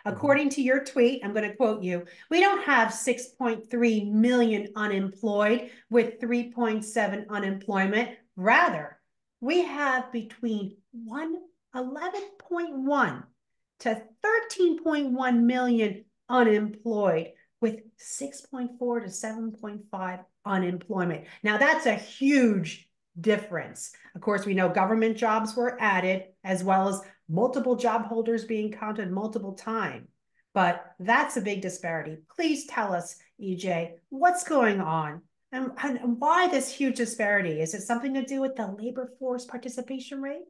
mm-hmm. According to your tweet, I'm going to quote you, we don't have 6.3 million unemployed with 3.7 unemployment. Rather, we have between 11.1 to 13.1 million unemployed with 6.4 to 7.5 unemployment. Now that's a huge difference. Of course, we know government jobs were added as well as multiple job holders being counted multiple times. But that's a big disparity. Please tell us, EJ, what's going on and, and why this huge disparity? Is it something to do with the labor force participation rate?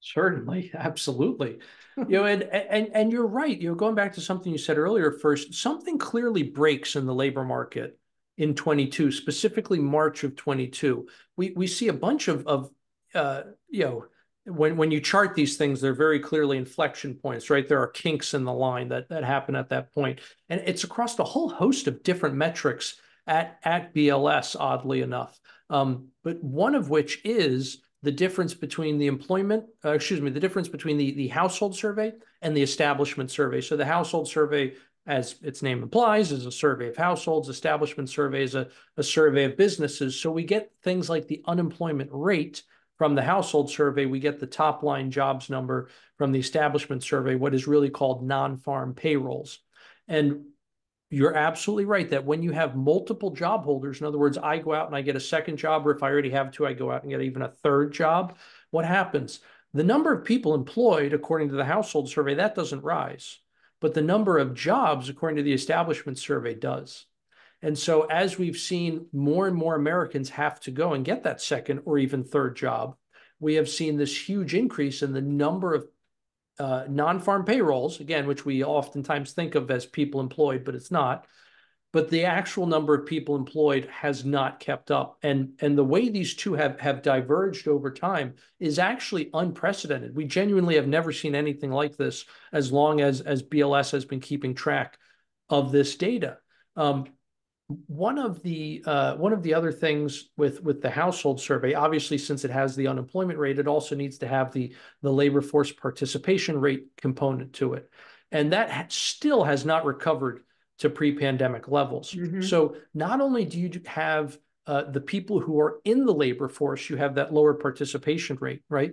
Certainly, absolutely. you know, and, and and you're right. You know, going back to something you said earlier first, something clearly breaks in the labor market in 22, specifically March of 22. We we see a bunch of of uh, you know, when when you chart these things, they're very clearly inflection points, right? There are kinks in the line that that happen at that point, and it's across a whole host of different metrics at at BLS. Oddly enough, um, but one of which is the difference between the employment, uh, excuse me, the difference between the, the household survey and the establishment survey. So the household survey, as its name implies, is a survey of households. Establishment survey is a, a survey of businesses. So we get things like the unemployment rate from the household survey. We get the top line jobs number from the establishment survey, what is really called non-farm payrolls. And you're absolutely right that when you have multiple job holders, in other words, I go out and I get a second job, or if I already have two, I go out and get even a third job. What happens? The number of people employed, according to the household survey, that doesn't rise. But the number of jobs, according to the establishment survey, does. And so, as we've seen more and more Americans have to go and get that second or even third job, we have seen this huge increase in the number of uh, non-farm payrolls, again, which we oftentimes think of as people employed, but it's not. But the actual number of people employed has not kept up. And, and the way these two have, have diverged over time is actually unprecedented. We genuinely have never seen anything like this as long as, as BLS has been keeping track of this data. Um, one of the uh, one of the other things with with the household survey, obviously, since it has the unemployment rate, it also needs to have the the labor force participation rate component to it, and that still has not recovered to pre-pandemic levels. Mm-hmm. So not only do you have uh, the people who are in the labor force, you have that lower participation rate, right?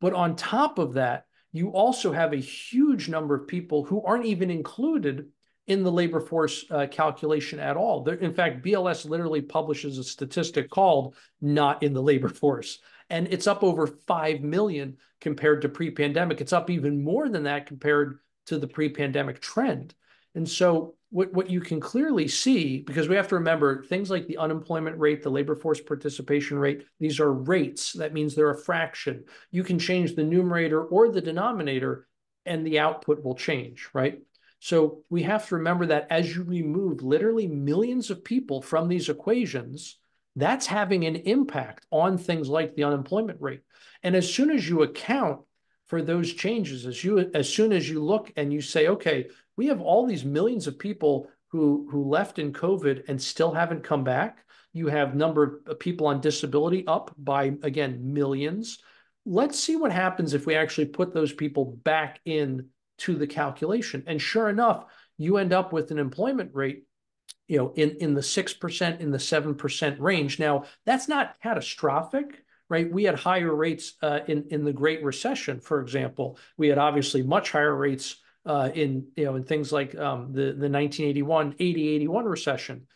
But on top of that, you also have a huge number of people who aren't even included in the labor force uh, calculation at all. There, in fact, BLS literally publishes a statistic called not in the labor force. And it's up over 5 million compared to pre pandemic. It's up even more than that compared to the pre pandemic trend. And so, what, what you can clearly see, because we have to remember things like the unemployment rate, the labor force participation rate, these are rates. That means they're a fraction. You can change the numerator or the denominator, and the output will change, right? So we have to remember that as you remove literally millions of people from these equations, that's having an impact on things like the unemployment rate. And as soon as you account for those changes, as you as soon as you look and you say, okay, we have all these millions of people who who left in COVID and still haven't come back. You have number of people on disability up by again millions. Let's see what happens if we actually put those people back in to the calculation. And sure enough, you end up with an employment rate you know in in the 6% in the 7% range. Now that's not catastrophic right? We had higher rates uh, in in the great recession for example. We had obviously much higher rates uh, in you know in things like um, the the 1981 80 81 recession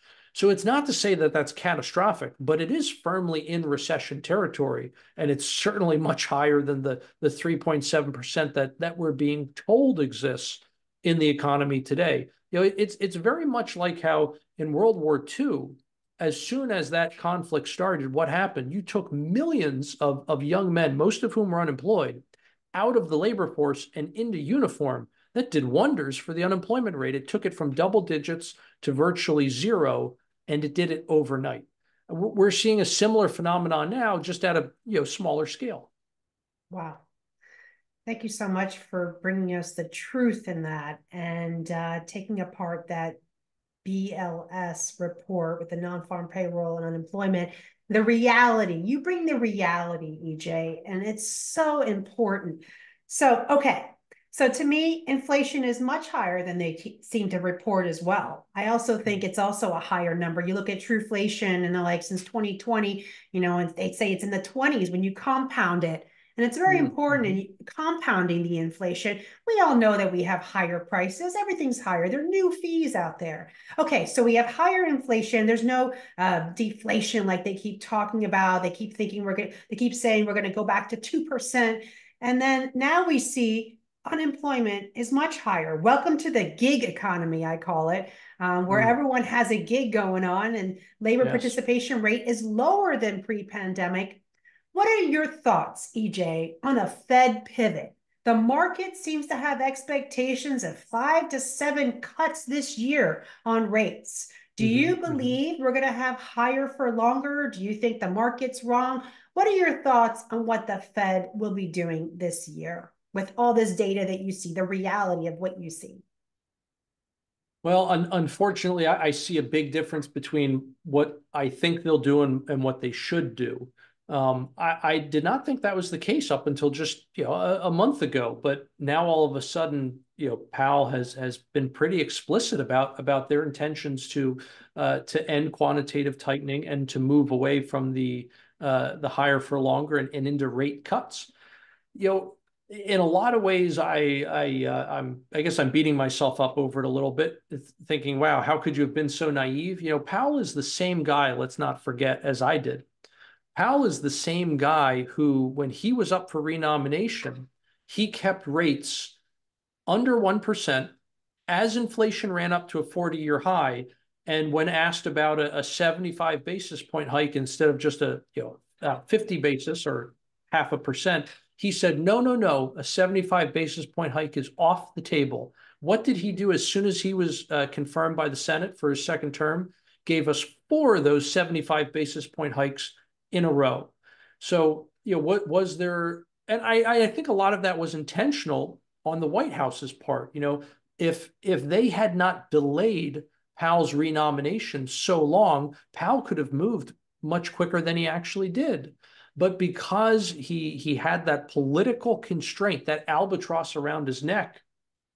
so it's not to say that that's catastrophic, but it is firmly in recession territory, and it's certainly much higher than the the 3.7% that that we're being told exists in the economy today. You know, it's it's very much like how in World War II, as soon as that conflict started, what happened? You took millions of, of young men, most of whom were unemployed, out of the labor force and into uniform. That did wonders for the unemployment rate. It took it from double digits to virtually zero and it did it overnight. We're seeing a similar phenomenon now, just at a you know smaller scale. Wow. Thank you so much for bringing us the truth in that and uh, taking apart that BLS report with the non-farm payroll and unemployment. The reality, you bring the reality, EJ, and it's so important. So, okay, so to me, inflation is much higher than they seem to report as well. I also think it's also a higher number. You look at Truflation and they're like since 2020, you know, and they say it's in the 20s when you compound it. And it's very mm-hmm. important in compounding the inflation. We all know that we have higher prices. Everything's higher. There are new fees out there. Okay, so we have higher inflation. There's no uh, deflation like they keep talking about. They keep thinking we're going. They keep saying we're going to go back to two percent. And then now we see unemployment is much higher. Welcome to the gig economy, I call it, um, where mm. everyone has a gig going on and labor yes. participation rate is lower than pre pandemic. What are your thoughts, EJ, on a Fed pivot? The market seems to have expectations of five to seven cuts this year on rates. Do mm-hmm, you mm-hmm. believe mm-hmm. we're going to have higher for longer? Do you think the market's wrong? What are your thoughts on what the Fed will be doing this year with all this data that you see, the reality of what you see? Well, un unfortunately, I, I, see a big difference between what I think they'll do and, and what they should do. Um, I, I, did not think that was the case up until just you know a, a, month ago, but now all of a sudden, you know, Powell has has been pretty explicit about about their intentions to uh, to end quantitative tightening and to move away from the uh, the higher for longer and, and into rate cuts. You know, in a lot of ways, I I uh, I'm I guess I'm beating myself up over it a little bit, thinking, wow, how could you have been so naive? You know, Powell is the same guy. Let's not forget, as I did. Powell is the same guy who, when he was up for renomination, he kept rates under one percent as inflation ran up to a 40-year high. And when asked about a, a 75 basis point hike instead of just a you know uh, 50 basis or half a percent, he said, no, no, no, a 75 basis point hike is off the table. What did he do as soon as he was uh, confirmed by the Senate for his second term? Gave us four of those 75 basis point hikes in a row. So, you know, what was there? And I, I think a lot of that was intentional on the White House's part. You know, if if they had not delayed Powell's renomination so long, Powell could have moved much quicker than he actually did. But because he he had that political constraint, that albatross around his neck,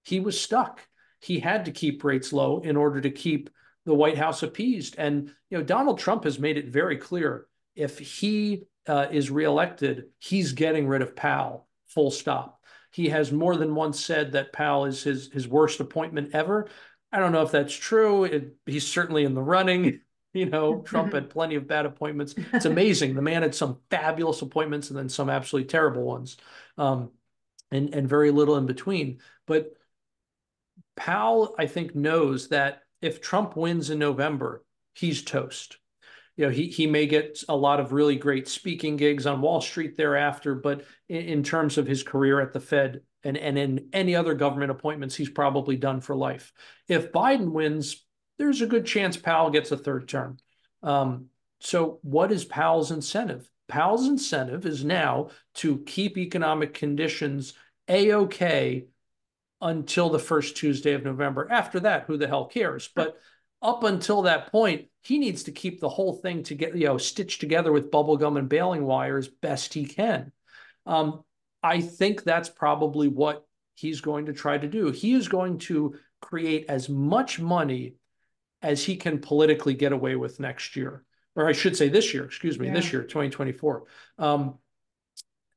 he was stuck. He had to keep rates low in order to keep the White House appeased. And you know, Donald Trump has made it very clear if he uh, is reelected, he's getting rid of Powell. Full stop. He has more than once said that Powell is his his worst appointment ever. I don't know if that's true. It, he's certainly in the running. You know, Trump had plenty of bad appointments. It's amazing. the man had some fabulous appointments and then some absolutely terrible ones, um, and and very little in between. But Powell, I think, knows that if Trump wins in November, he's toast. You know, he he may get a lot of really great speaking gigs on Wall Street thereafter, but in, in terms of his career at the Fed and and in any other government appointments, he's probably done for life. If Biden wins, there's a good chance Powell gets a third term. Um, so, what is Powell's incentive? Powell's incentive is now to keep economic conditions a okay until the first Tuesday of November. After that, who the hell cares? But up until that point, he needs to keep the whole thing to get you know stitched together with bubblegum and baling wire as best he can. Um, I think that's probably what he's going to try to do. He is going to create as much money as he can politically get away with next year, or I should say this year, excuse me, yeah. this year, 2024. Um,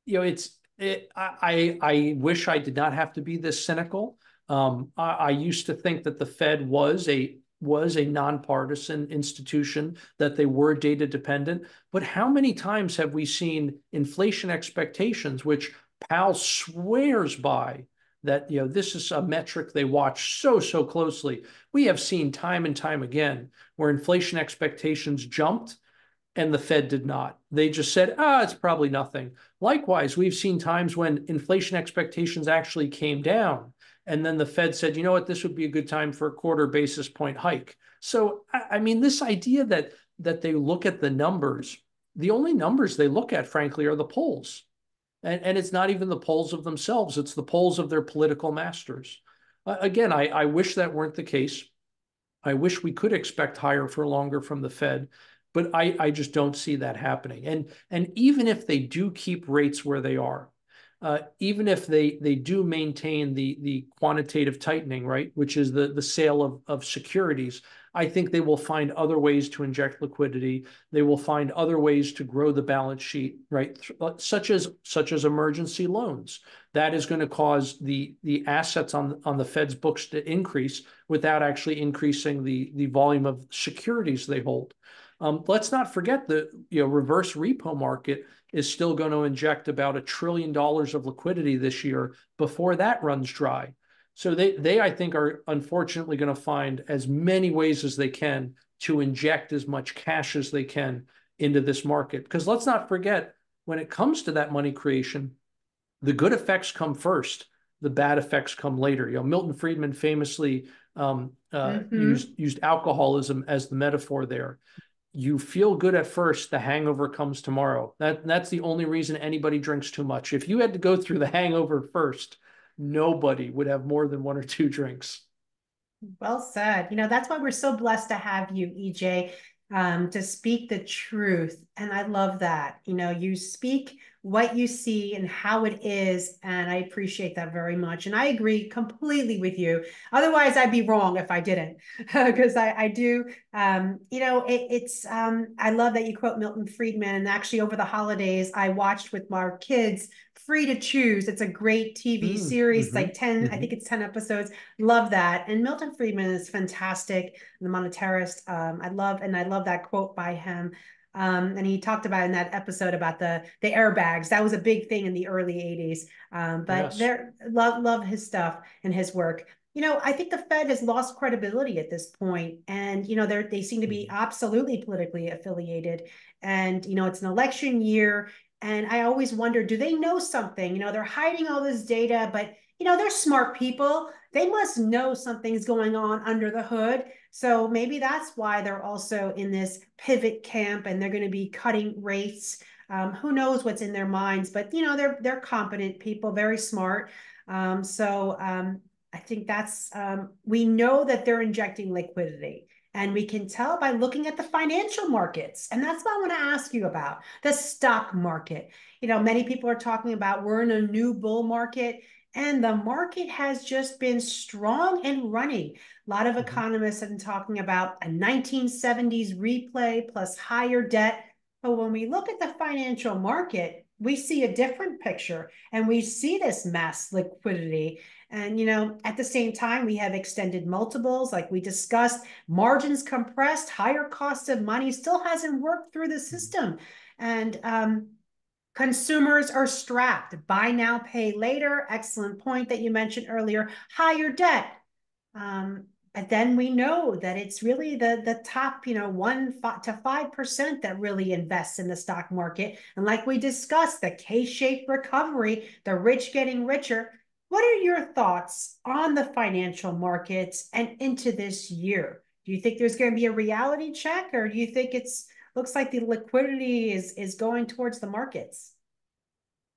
you know, it's, it, I, I wish I did not have to be this cynical. Um, I, I used to think that the Fed was a was a nonpartisan institution, that they were data dependent. But how many times have we seen inflation expectations, which Powell swears by, that you know this is a metric they watch so so closely. We have seen time and time again where inflation expectations jumped and the fed did not. They just said ah it's probably nothing. Likewise we've seen times when inflation expectations actually came down and then the fed said you know what? This would be a good time for a quarter basis point hike. So i mean this idea that that they look at the numbers the only numbers they look at frankly are the polls and, and it's not even the polls of themselves, it's the polls of their political masters. Uh, again, I, I wish that weren't the case. I wish we could expect higher for longer from the Fed, but I, I just don't see that happening. And, and even if they do keep rates where they are, uh, even if they they do maintain the the quantitative tightening, right, which is the the sale of of securities, I think they will find other ways to inject liquidity. They will find other ways to grow the balance sheet, right? Uh, such as such as emergency loans. That is going to cause the the assets on on the Fed's books to increase without actually increasing the the volume of securities they hold. Um, let's not forget the you know reverse repo market is still going to inject about a trillion dollars of liquidity this year before that runs dry. So they, they I think, are unfortunately going to find as many ways as they can to inject as much cash as they can into this market. Because let's not forget, when it comes to that money creation, the good effects come first, the bad effects come later. You know, Milton Friedman famously um, uh, mm-hmm. used used alcoholism as the metaphor there. You feel good at first, the hangover comes tomorrow. That that's the only reason anybody drinks too much. If you had to go through the hangover first, nobody would have more than one or two drinks. Well said. You know, that's why we're so blessed to have you, EJ, um, to speak the truth. And I love that. You know, you speak what you see and how it is. And I appreciate that very much. And I agree completely with you. Otherwise, I'd be wrong if I didn't, because I, I do. Um, you know, it, it's, um, I love that you quote Milton Friedman. And actually, over the holidays, I watched with my kids Free to Choose. It's a great TV mm, series, mm-hmm, like 10, mm-hmm. I think it's 10 episodes. Love that. And Milton Friedman is fantastic, the monetarist. Um, I love, and I love that quote by him. Um, and he talked about in that episode about the the airbags. That was a big thing in the early 80s. Um, but yes. there love love his stuff and his work. You know, I think the Fed has lost credibility at this point, and you know they they seem to be mm-hmm. absolutely politically affiliated. And you know, it's an election year, and I always wonder, do they know something? You know, they're hiding all this data, but you know, they're smart people. They must know something's going on under the hood. So maybe that's why they're also in this pivot camp and they're going to be cutting rates. Um, who knows what's in their minds? But you know, they're they're competent people, very smart. Um, so um, I think that's um, we know that they're injecting liquidity. And we can tell by looking at the financial markets. And that's what I want to ask you about the stock market. You know, many people are talking about we're in a new bull market. And the market has just been strong and running. A lot of mm-hmm. economists have been talking about a 1970s replay plus higher debt. But when we look at the financial market, we see a different picture and we see this mass liquidity. And, you know, at the same time, we have extended multiples, like we discussed, margins compressed, higher cost of money still hasn't worked through the mm-hmm. system. And um, consumers are strapped. Buy now, pay later. Excellent point that you mentioned earlier. Higher debt. Um, and then we know that it's really the the top you know one to five percent that really invests in the stock market and like we discussed the k-shaped recovery the rich getting richer what are your thoughts on the financial markets and into this year? Do you think there's going to be a reality check or do you think it's looks like the liquidity is is going towards the markets?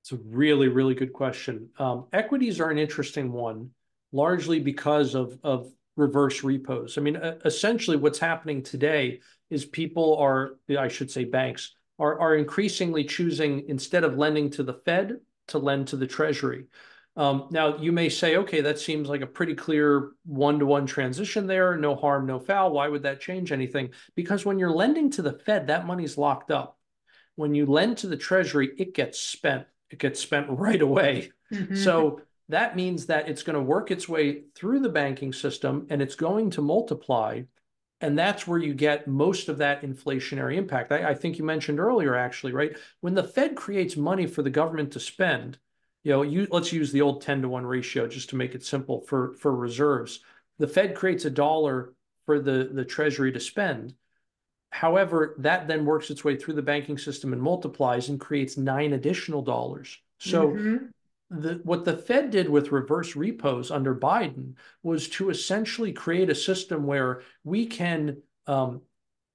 It's a really, really good question. Um, equities are an interesting one, largely because of of reverse repos. I mean, uh, essentially, what's happening today is people are, I should say, banks are are increasingly choosing instead of lending to the Fed to lend to the Treasury. Um, now, you may say, okay, that seems like a pretty clear one-to-one transition there. No harm, no foul. Why would that change anything? Because when you're lending to the Fed, that money's locked up. When you lend to the Treasury, it gets spent. It gets spent right away. Mm-hmm. So that means that it's going to work its way through the banking system and it's going to multiply. And that's where you get most of that inflationary impact. I, I think you mentioned earlier, actually, right? When the Fed creates money for the government to spend, you know, you, let's use the old 10 to 1 ratio just to make it simple for, for reserves. The Fed creates a dollar for the, the Treasury to spend. However, that then works its way through the banking system and multiplies and creates nine additional dollars. So, mm-hmm. the, what the Fed did with reverse repos under Biden was to essentially create a system where we can um,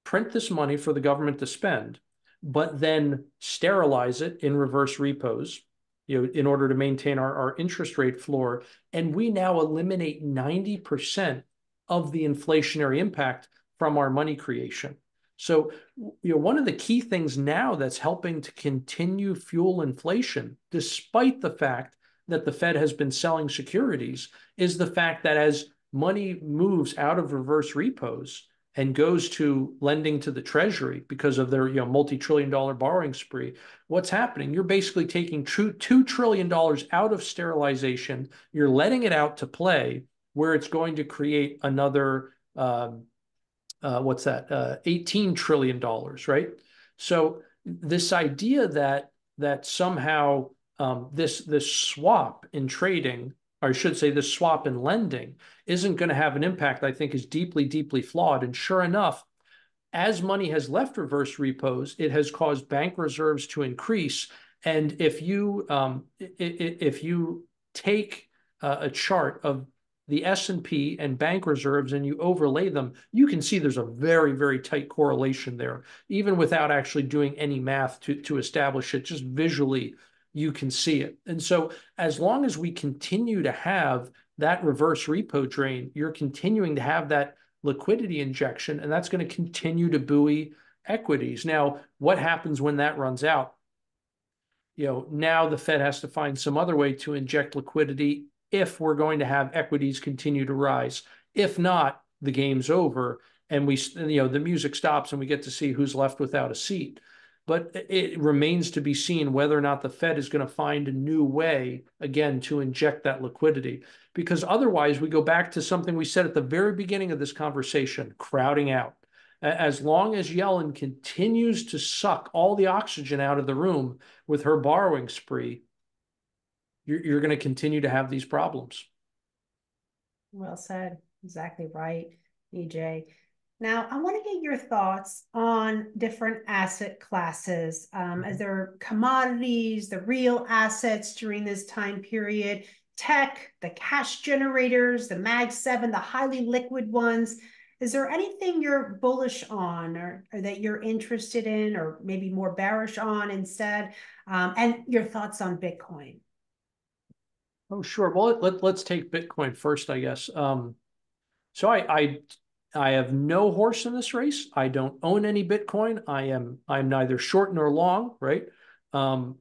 print this money for the government to spend, but then sterilize it in reverse repos you know, in order to maintain our, our interest rate floor. And we now eliminate 90% of the inflationary impact from our money creation. So, you know, one of the key things now that's helping to continue fuel inflation, despite the fact that the Fed has been selling securities, is the fact that as money moves out of reverse repos, and goes to lending to the treasury because of their you know multi-trillion dollar borrowing spree what's happening? You're basically taking two, $2 trillion out of sterilization. You're letting it out to play where it's going to create another um, uh, what's that? Uh, 18 trillion dollars right? So this idea that that somehow um, this this swap in trading or I should say, this swap in lending isn't going to have an impact, I think is deeply, deeply flawed. And sure enough, as money has left reverse repos, it has caused bank reserves to increase. And if you um, if you take a chart of the S&P and bank reserves and you overlay them, you can see there's a very, very tight correlation there, even without actually doing any math to, to establish it, just visually, you can see it. And so as long as we continue to have that reverse repo drain, you're continuing to have that liquidity injection, and that's going to continue to buoy equities. Now, what happens when that runs out? You know, now the Fed has to find some other way to inject liquidity if we're going to have equities continue to rise. If not, the game's over and we, you know, the music stops and we get to see who's left without a seat. But it remains to be seen whether or not the Fed is going to find a new way, again, to inject that liquidity. Because otherwise, we go back to something we said at the very beginning of this conversation crowding out. As long as Yellen continues to suck all the oxygen out of the room with her borrowing spree, you're, you're going to continue to have these problems. Well said. Exactly right, EJ. Now, I want to get your thoughts on different asset classes. Um, as mm-hmm. there are commodities, the real assets during this time period, tech, the cash generators, the Mag 7, the highly liquid ones. Is there anything you're bullish on or, or that you're interested in or maybe more bearish on instead? Um, and your thoughts on Bitcoin? Oh, sure. Well, let, let, us take Bitcoin first, I guess. Um, so I, I I have no horse in this race. I don't own any Bitcoin. I am I'm neither short nor long, right? Um,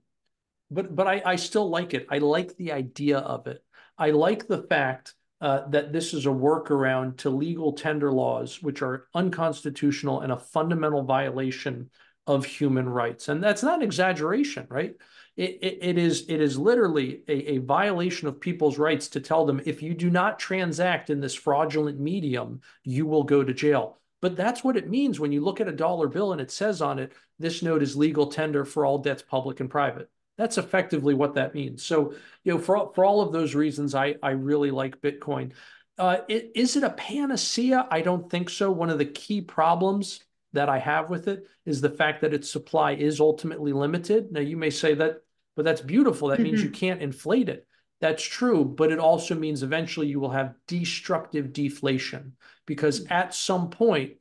but but I, I still like it. I like the idea of it. I like the fact uh, that this is a workaround to legal tender laws, which are unconstitutional and a fundamental violation of human rights. And that's not an exaggeration, right? It, it, it is it is literally a, a violation of people's rights to tell them if you do not transact in this fraudulent medium, you will go to jail. But that's what it means when you look at a dollar bill and it says on it, this note is legal tender for all debts, public and private. That's effectively what that means. So, you know, for, for all of those reasons, I, I really like Bitcoin. Uh, it, is it a panacea? I don't think so. One of the key problems that I have with it is the fact that its supply is ultimately limited. Now, you may say that but that's beautiful. That mm-hmm. means you mm-hmm. can't inflate it. That's true, but it also means eventually you will have destructive deflation because mm-hmm. at some point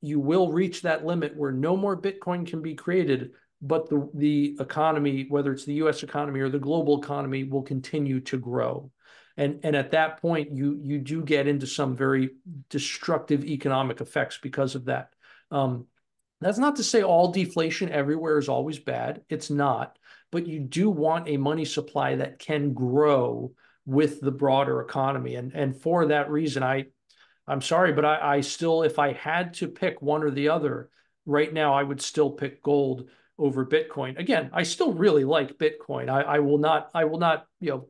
you will reach that limit where no more Bitcoin can be created, but the, the economy, whether it's the US economy or the global economy, will continue to grow. And, and at that point, you, you do get into some very destructive economic effects because of that. Um, that's not to say all deflation everywhere is always bad. It's not but you do want a money supply that can grow with the broader economy. And, and for that reason, I, I'm sorry, but I, I still, if I had to pick one or the other right now, I would still pick gold over Bitcoin. Again, I still really like Bitcoin. I, I will not, I will not, you know,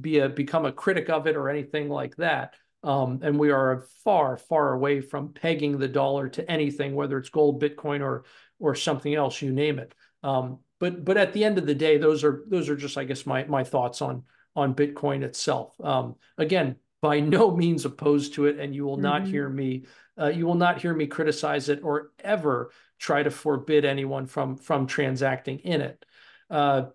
be a become a critic of it or anything like that. Um, and we are far, far away from pegging the dollar to anything, whether it's gold, Bitcoin, or or something else, you name it. Um, but but at the end of the day, those are those are just I guess my my thoughts on on Bitcoin itself. Um, again, by no means opposed to it, and you will mm-hmm. not hear me uh, you will not hear me criticize it or ever try to forbid anyone from from transacting in it. Uh,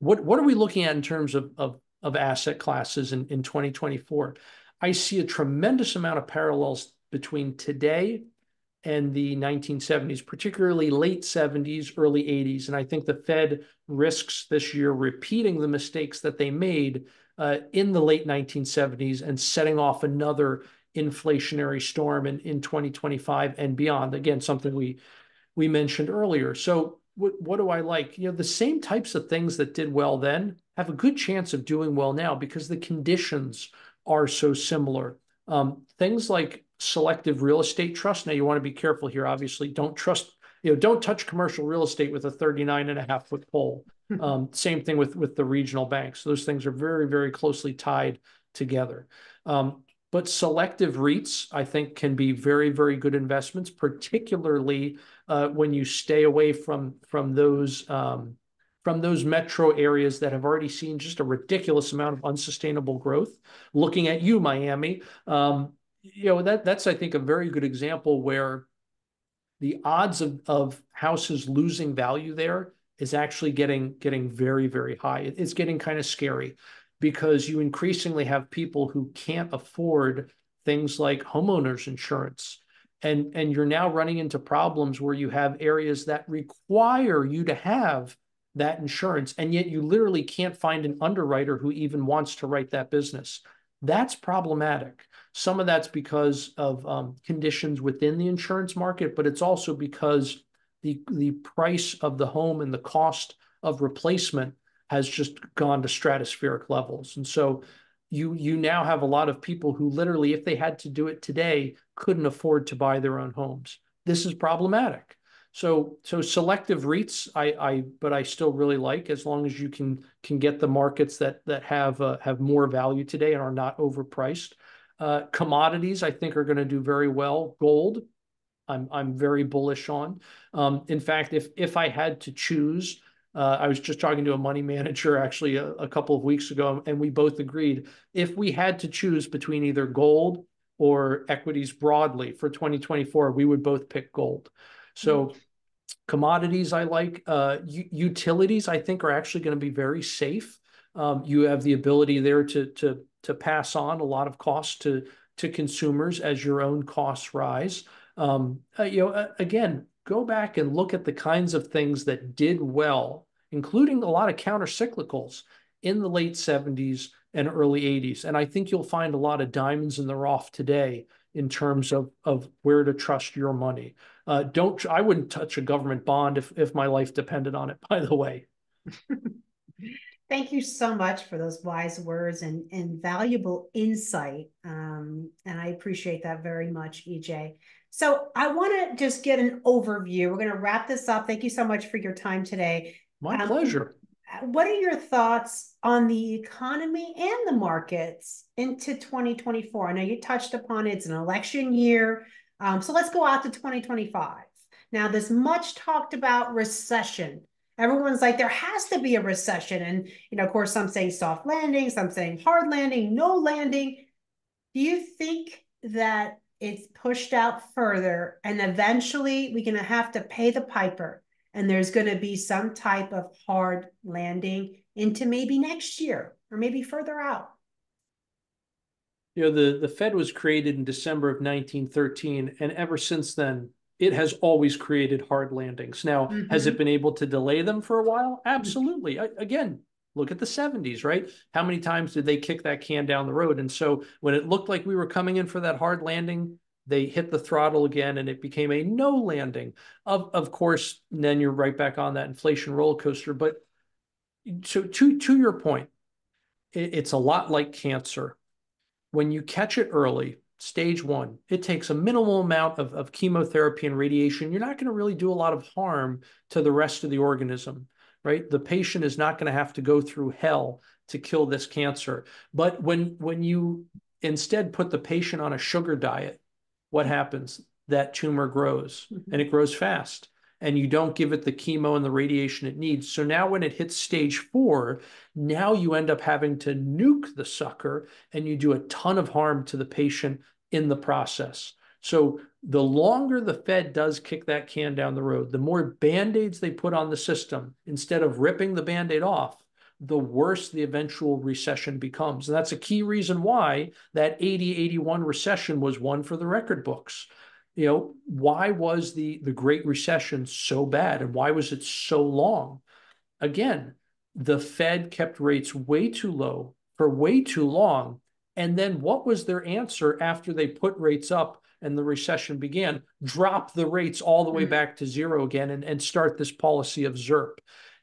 what what are we looking at in terms of of, of asset classes in, in 2024? I see a tremendous amount of parallels between today and the 1970s, particularly late 70s, early 80s. And I think the Fed risks this year repeating the mistakes that they made uh, in the late 1970s and setting off another inflationary storm in, in 2025 and beyond. Again, something we we mentioned earlier. So what, what do I like? You know, the same types of things that did well then have a good chance of doing well now because the conditions are so similar. Um, things like selective real estate trust. Now you want to be careful here. Obviously, don't trust, you know, don't touch commercial real estate with a 39 and a half foot pole. Um, same thing with, with the regional banks. Those things are very, very closely tied together. Um, but selective REITs, I think, can be very, very good investments, particularly uh, when you stay away from from those um, from those metro areas that have already seen just a ridiculous amount of unsustainable growth. Looking at you, Miami, um, you know that that's I think a very good example where the odds of, of houses losing value there is actually getting getting very very high. It's getting kind of scary because you increasingly have people who can't afford things like homeowners insurance. And and you're now running into problems where you have areas that require you to have that insurance and yet you literally can't find an underwriter who even wants to write that business. That's problematic some of that's because of um, conditions within the insurance market but it's also because the the price of the home and the cost of replacement has just gone to stratospheric levels and so you you now have a lot of people who literally if they had to do it today couldn't afford to buy their own homes this is problematic so so selective REITs, I I but I still really like as long as you can can get the markets that that have uh, have more value today and are not overpriced. Uh, commodities, I think, are going to do very well. Gold, I'm I'm very bullish on. Um, in fact, if if I had to choose, uh, I was just talking to a money manager actually a, a couple of weeks ago, and we both agreed if we had to choose between either gold or equities broadly for 2024, we would both pick gold. So mm-hmm. commodities I like. Uh, utilities I think are actually going to be very safe. Um, you have the ability there to to to pass on a lot of costs to to consumers as your own costs rise. Um, uh, you know, again, go back and look at the kinds of things that did well, including a lot of counter cyclicals in the late 70s and early 80s. And I think you'll find a lot of diamonds in the rough today in terms of, of where to trust your money. Uh, don't I wouldn't touch a government bond if if my life depended on it. By the way. Thank you so much for those wise words and, and valuable insight. Um, and I appreciate that very much, EJ. So I want to just get an overview. We're going to wrap this up. Thank you so much for your time today. My um, pleasure. What are your thoughts on the economy and the markets into 2024? I know you touched upon it. It's an election year. Um, so let's go out to 2025. Now, this much talked about recession. Everyone's like, there has to be a recession. And, you know, of course, some saying soft landing, some saying hard landing, no landing. Do you think that it's pushed out further and eventually we're going to have to pay the piper and there's going to be some type of hard landing into maybe next year or maybe further out? you know, the, the Fed was created in December of 1913, and ever since then, it has always created hard landings. Now, mm-hmm. has it been able to delay them for a while? Absolutely. I, again, look at the 70s, right? How many times did they kick that can down the road? And so when it looked like we were coming in for that hard landing, they hit the throttle again and it became a no landing. Of, of course, then you're right back on that inflation roller coaster. But so to, to your point, it, it's a lot like cancer when you catch it early, stage one, it takes a minimal amount of, of chemotherapy and radiation. You're not going to really do a lot of harm to the rest of the organism, right? The patient is not going to have to go through hell to kill this cancer. But when when you instead put the patient on a sugar diet, what happens? That tumor grows mm-hmm. and it grows fast and you don't give it the chemo and the radiation it needs. So now when it hits stage four, now you end up having to nuke the sucker and you do a ton of harm to the patient in the process. So the longer the Fed does kick that can down the road, the more band-aids they put on the system instead of ripping the band-aid off, the worse the eventual recession becomes. And that's a key reason why that 80 81 recession was one for the record books you know, why was the, the Great Recession so bad and why was it so long? Again, the Fed kept rates way too low for way too long. And then what was their answer after they put rates up and the recession began? Drop the rates all the way mm-hmm. back to zero again and, and start this policy of ZIRP.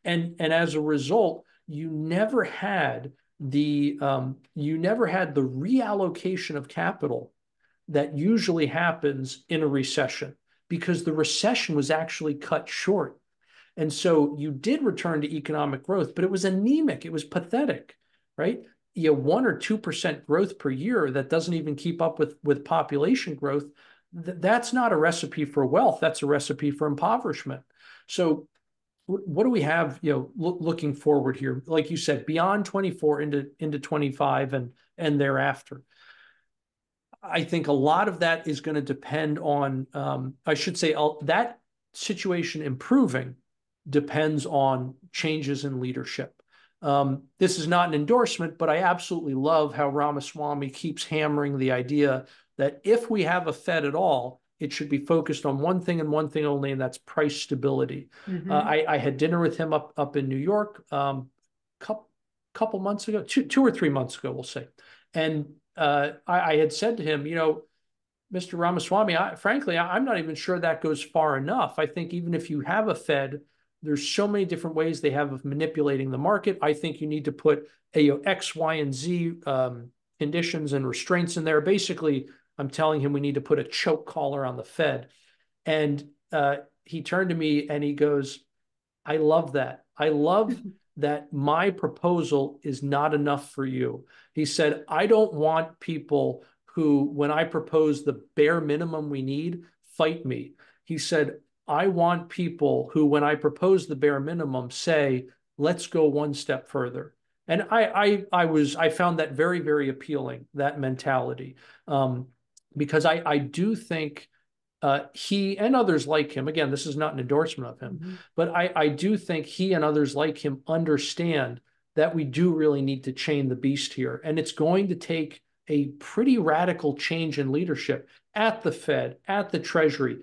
And, and as a result, you never had the um, you never had the reallocation of capital that usually happens in a recession because the recession was actually cut short. And so you did return to economic growth, but it was anemic, it was pathetic, right? You know, one or two percent growth per year that doesn't even keep up with, with population growth. Th- that's not a recipe for wealth. That's a recipe for impoverishment. So what do we have you know lo- looking forward here like you said beyond 24 into into 25 and and thereafter I think a lot of that is going to depend on, um, I should say, that situation improving depends on changes in leadership. Um, this is not an endorsement, but I absolutely love how Ramaswamy keeps hammering the idea that if we have a Fed at all, it should be focused on one thing and one thing only, and that's price stability. Mm-hmm. Uh, I, I, had dinner with him up up in New York, um, couple couple months ago, two two or three months ago, we'll say, and uh, I, I, had said to him, you know, Mr. Ramaswamy, I, frankly, I, I'm not even sure that goes far enough. I think even if you have a Fed there's so many different ways they have of manipulating the market. I think you need to put a, X, Y, and Z um, conditions and restraints in there. Basically, I'm telling him we need to put a choke collar on the Fed. And uh, he turned to me and he goes, I love that. I love that my proposal is not enough for you. He said, I don't want people who, when I propose the bare minimum we need, fight me. He said, I want people who, when I propose the bare minimum, say, let's go one step further. And I, I, I was, I found that very, very appealing, that mentality, um, because I, I do think uh, he and others like him, again, this is not an endorsement of him, mm-hmm. but I, I do think he and others like him understand that we do really need to chain the beast here. And it's going to take a pretty radical change in leadership at the Fed, at the Treasury,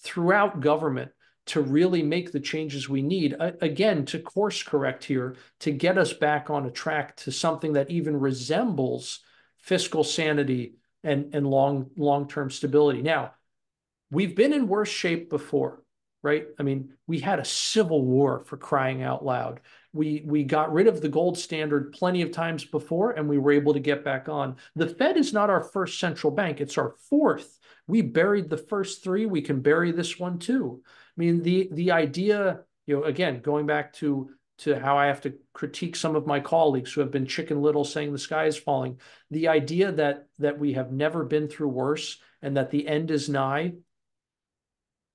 throughout government to really make the changes we need again to course correct here to get us back on a track to something that even resembles fiscal sanity and and long long-term stability now we've been in worse shape before right i mean we had a civil war for crying out loud we we got rid of the gold standard plenty of times before and we were able to get back on the fed is not our first central bank it's our fourth we buried the first three. We can bury this one too. I mean, the the idea, you know, again, going back to to how I have to critique some of my colleagues who have been chicken little saying the sky is falling. The idea that that we have never been through worse and that the end is nigh.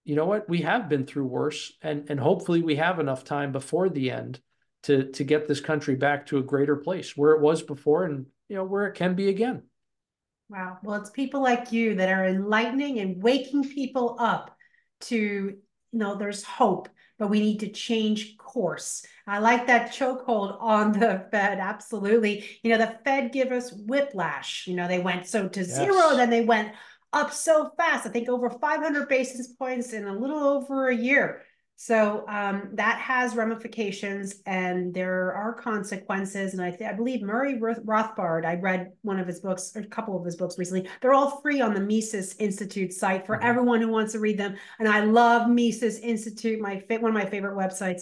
You know what? We have been through worse, and and hopefully we have enough time before the end to to get this country back to a greater place where it was before, and you know where it can be again. Wow. Well, it's people like you that are enlightening and waking people up to, you know, there's hope, but we need to change course. I like that chokehold on the Fed. Absolutely. You know, the Fed give us whiplash. You know, they went so to yes. zero, then they went up so fast. I think over 500 basis points in a little over a year. So um, that has ramifications and there are consequences. And I, th- I believe Murray Rothbard, I read one of his books, a couple of his books recently. They're all free on the Mises Institute site for mm-hmm. everyone who wants to read them. And I love Mises Institute, my one of my favorite websites.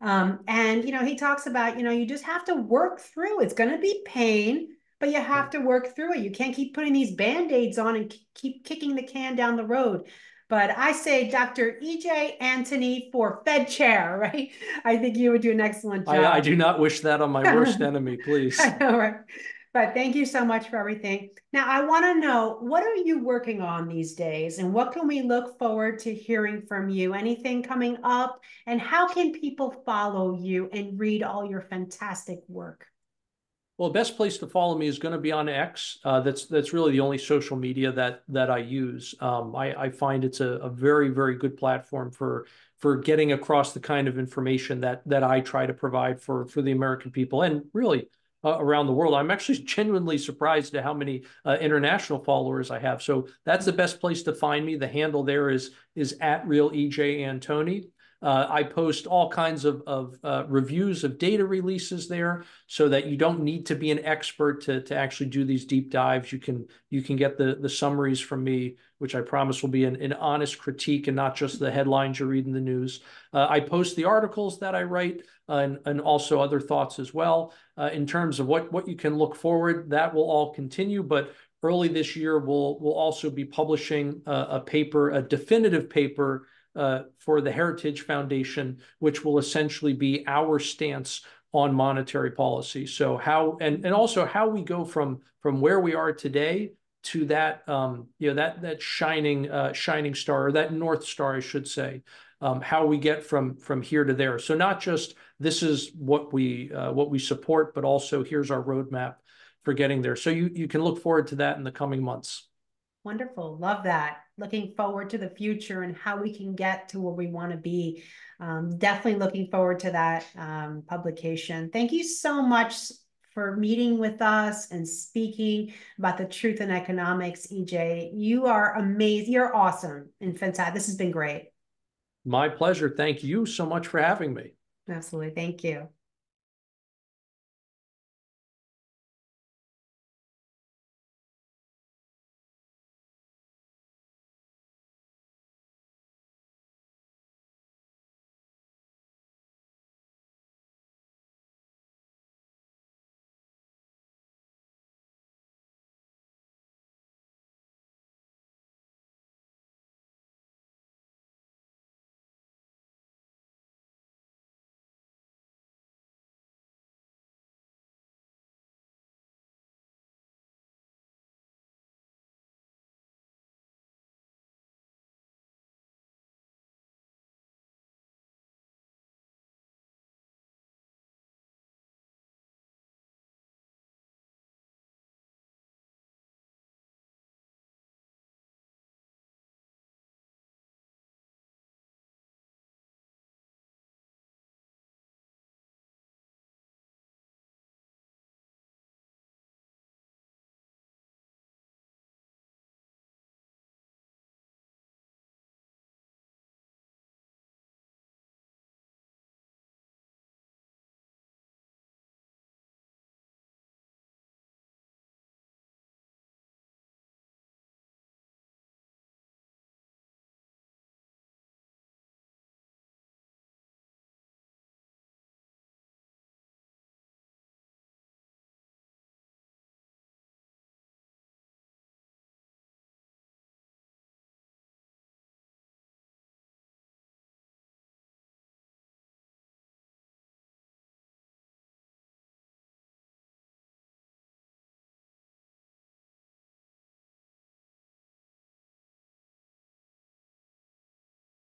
Um, and you know, he talks about you know you just have to work through. It's going to be pain, but you have to work through it. You can't keep putting these band aids on and keep kicking the can down the road. But I say Dr. EJ Antoni for Fed chair, right? I think you would do an excellent job. I, I do not wish that on my worst enemy, please. I know, right? But thank you so much for everything. Now, I want to know what are you working on these days and what can we look forward to hearing from you? Anything coming up? And how can people follow you and read all your fantastic work? Well, the best place to follow me is going to be on X. Uh, that's that's really the only social media that that I use. Um, I, I, find it's a, a, very very good platform for for getting across the kind of information that that I try to provide for for the American people and really uh, around the world. I'm actually genuinely surprised at how many uh, international followers I have. So that's the best place to find me. The handle there is is at real EJ Antoni. Uh, I post all kinds of, of uh, reviews of data releases there so that you don't need to be an expert to, to actually do these deep dives. You can you can get the, the summaries from me, which I promise will be an, an honest critique and not just the headlines you read in the news. Uh, I post the articles that I write uh, and, and also other thoughts as well. Uh, in terms of what, what you can look forward, that will all continue. But early this year, we'll, we'll also be publishing a, a paper, a definitive paper uh, for the Heritage Foundation, which will essentially be our stance on monetary policy. So how and and also how we go from from where we are today to that um, you know that that shining uh, shining star or that north star, I should say. Um, how we get from from here to there. So not just this is what we uh, what we support, but also here's our roadmap for getting there. So you you can look forward to that in the coming months. Wonderful. Love that. Looking forward to the future and how we can get to where we want to be. Um, definitely looking forward to that um, publication. Thank you so much for meeting with us and speaking about the truth in economics, EJ. You are amazing. You're awesome and fantastic. This has been great. My pleasure. Thank you so much for having me. Absolutely. Thank you.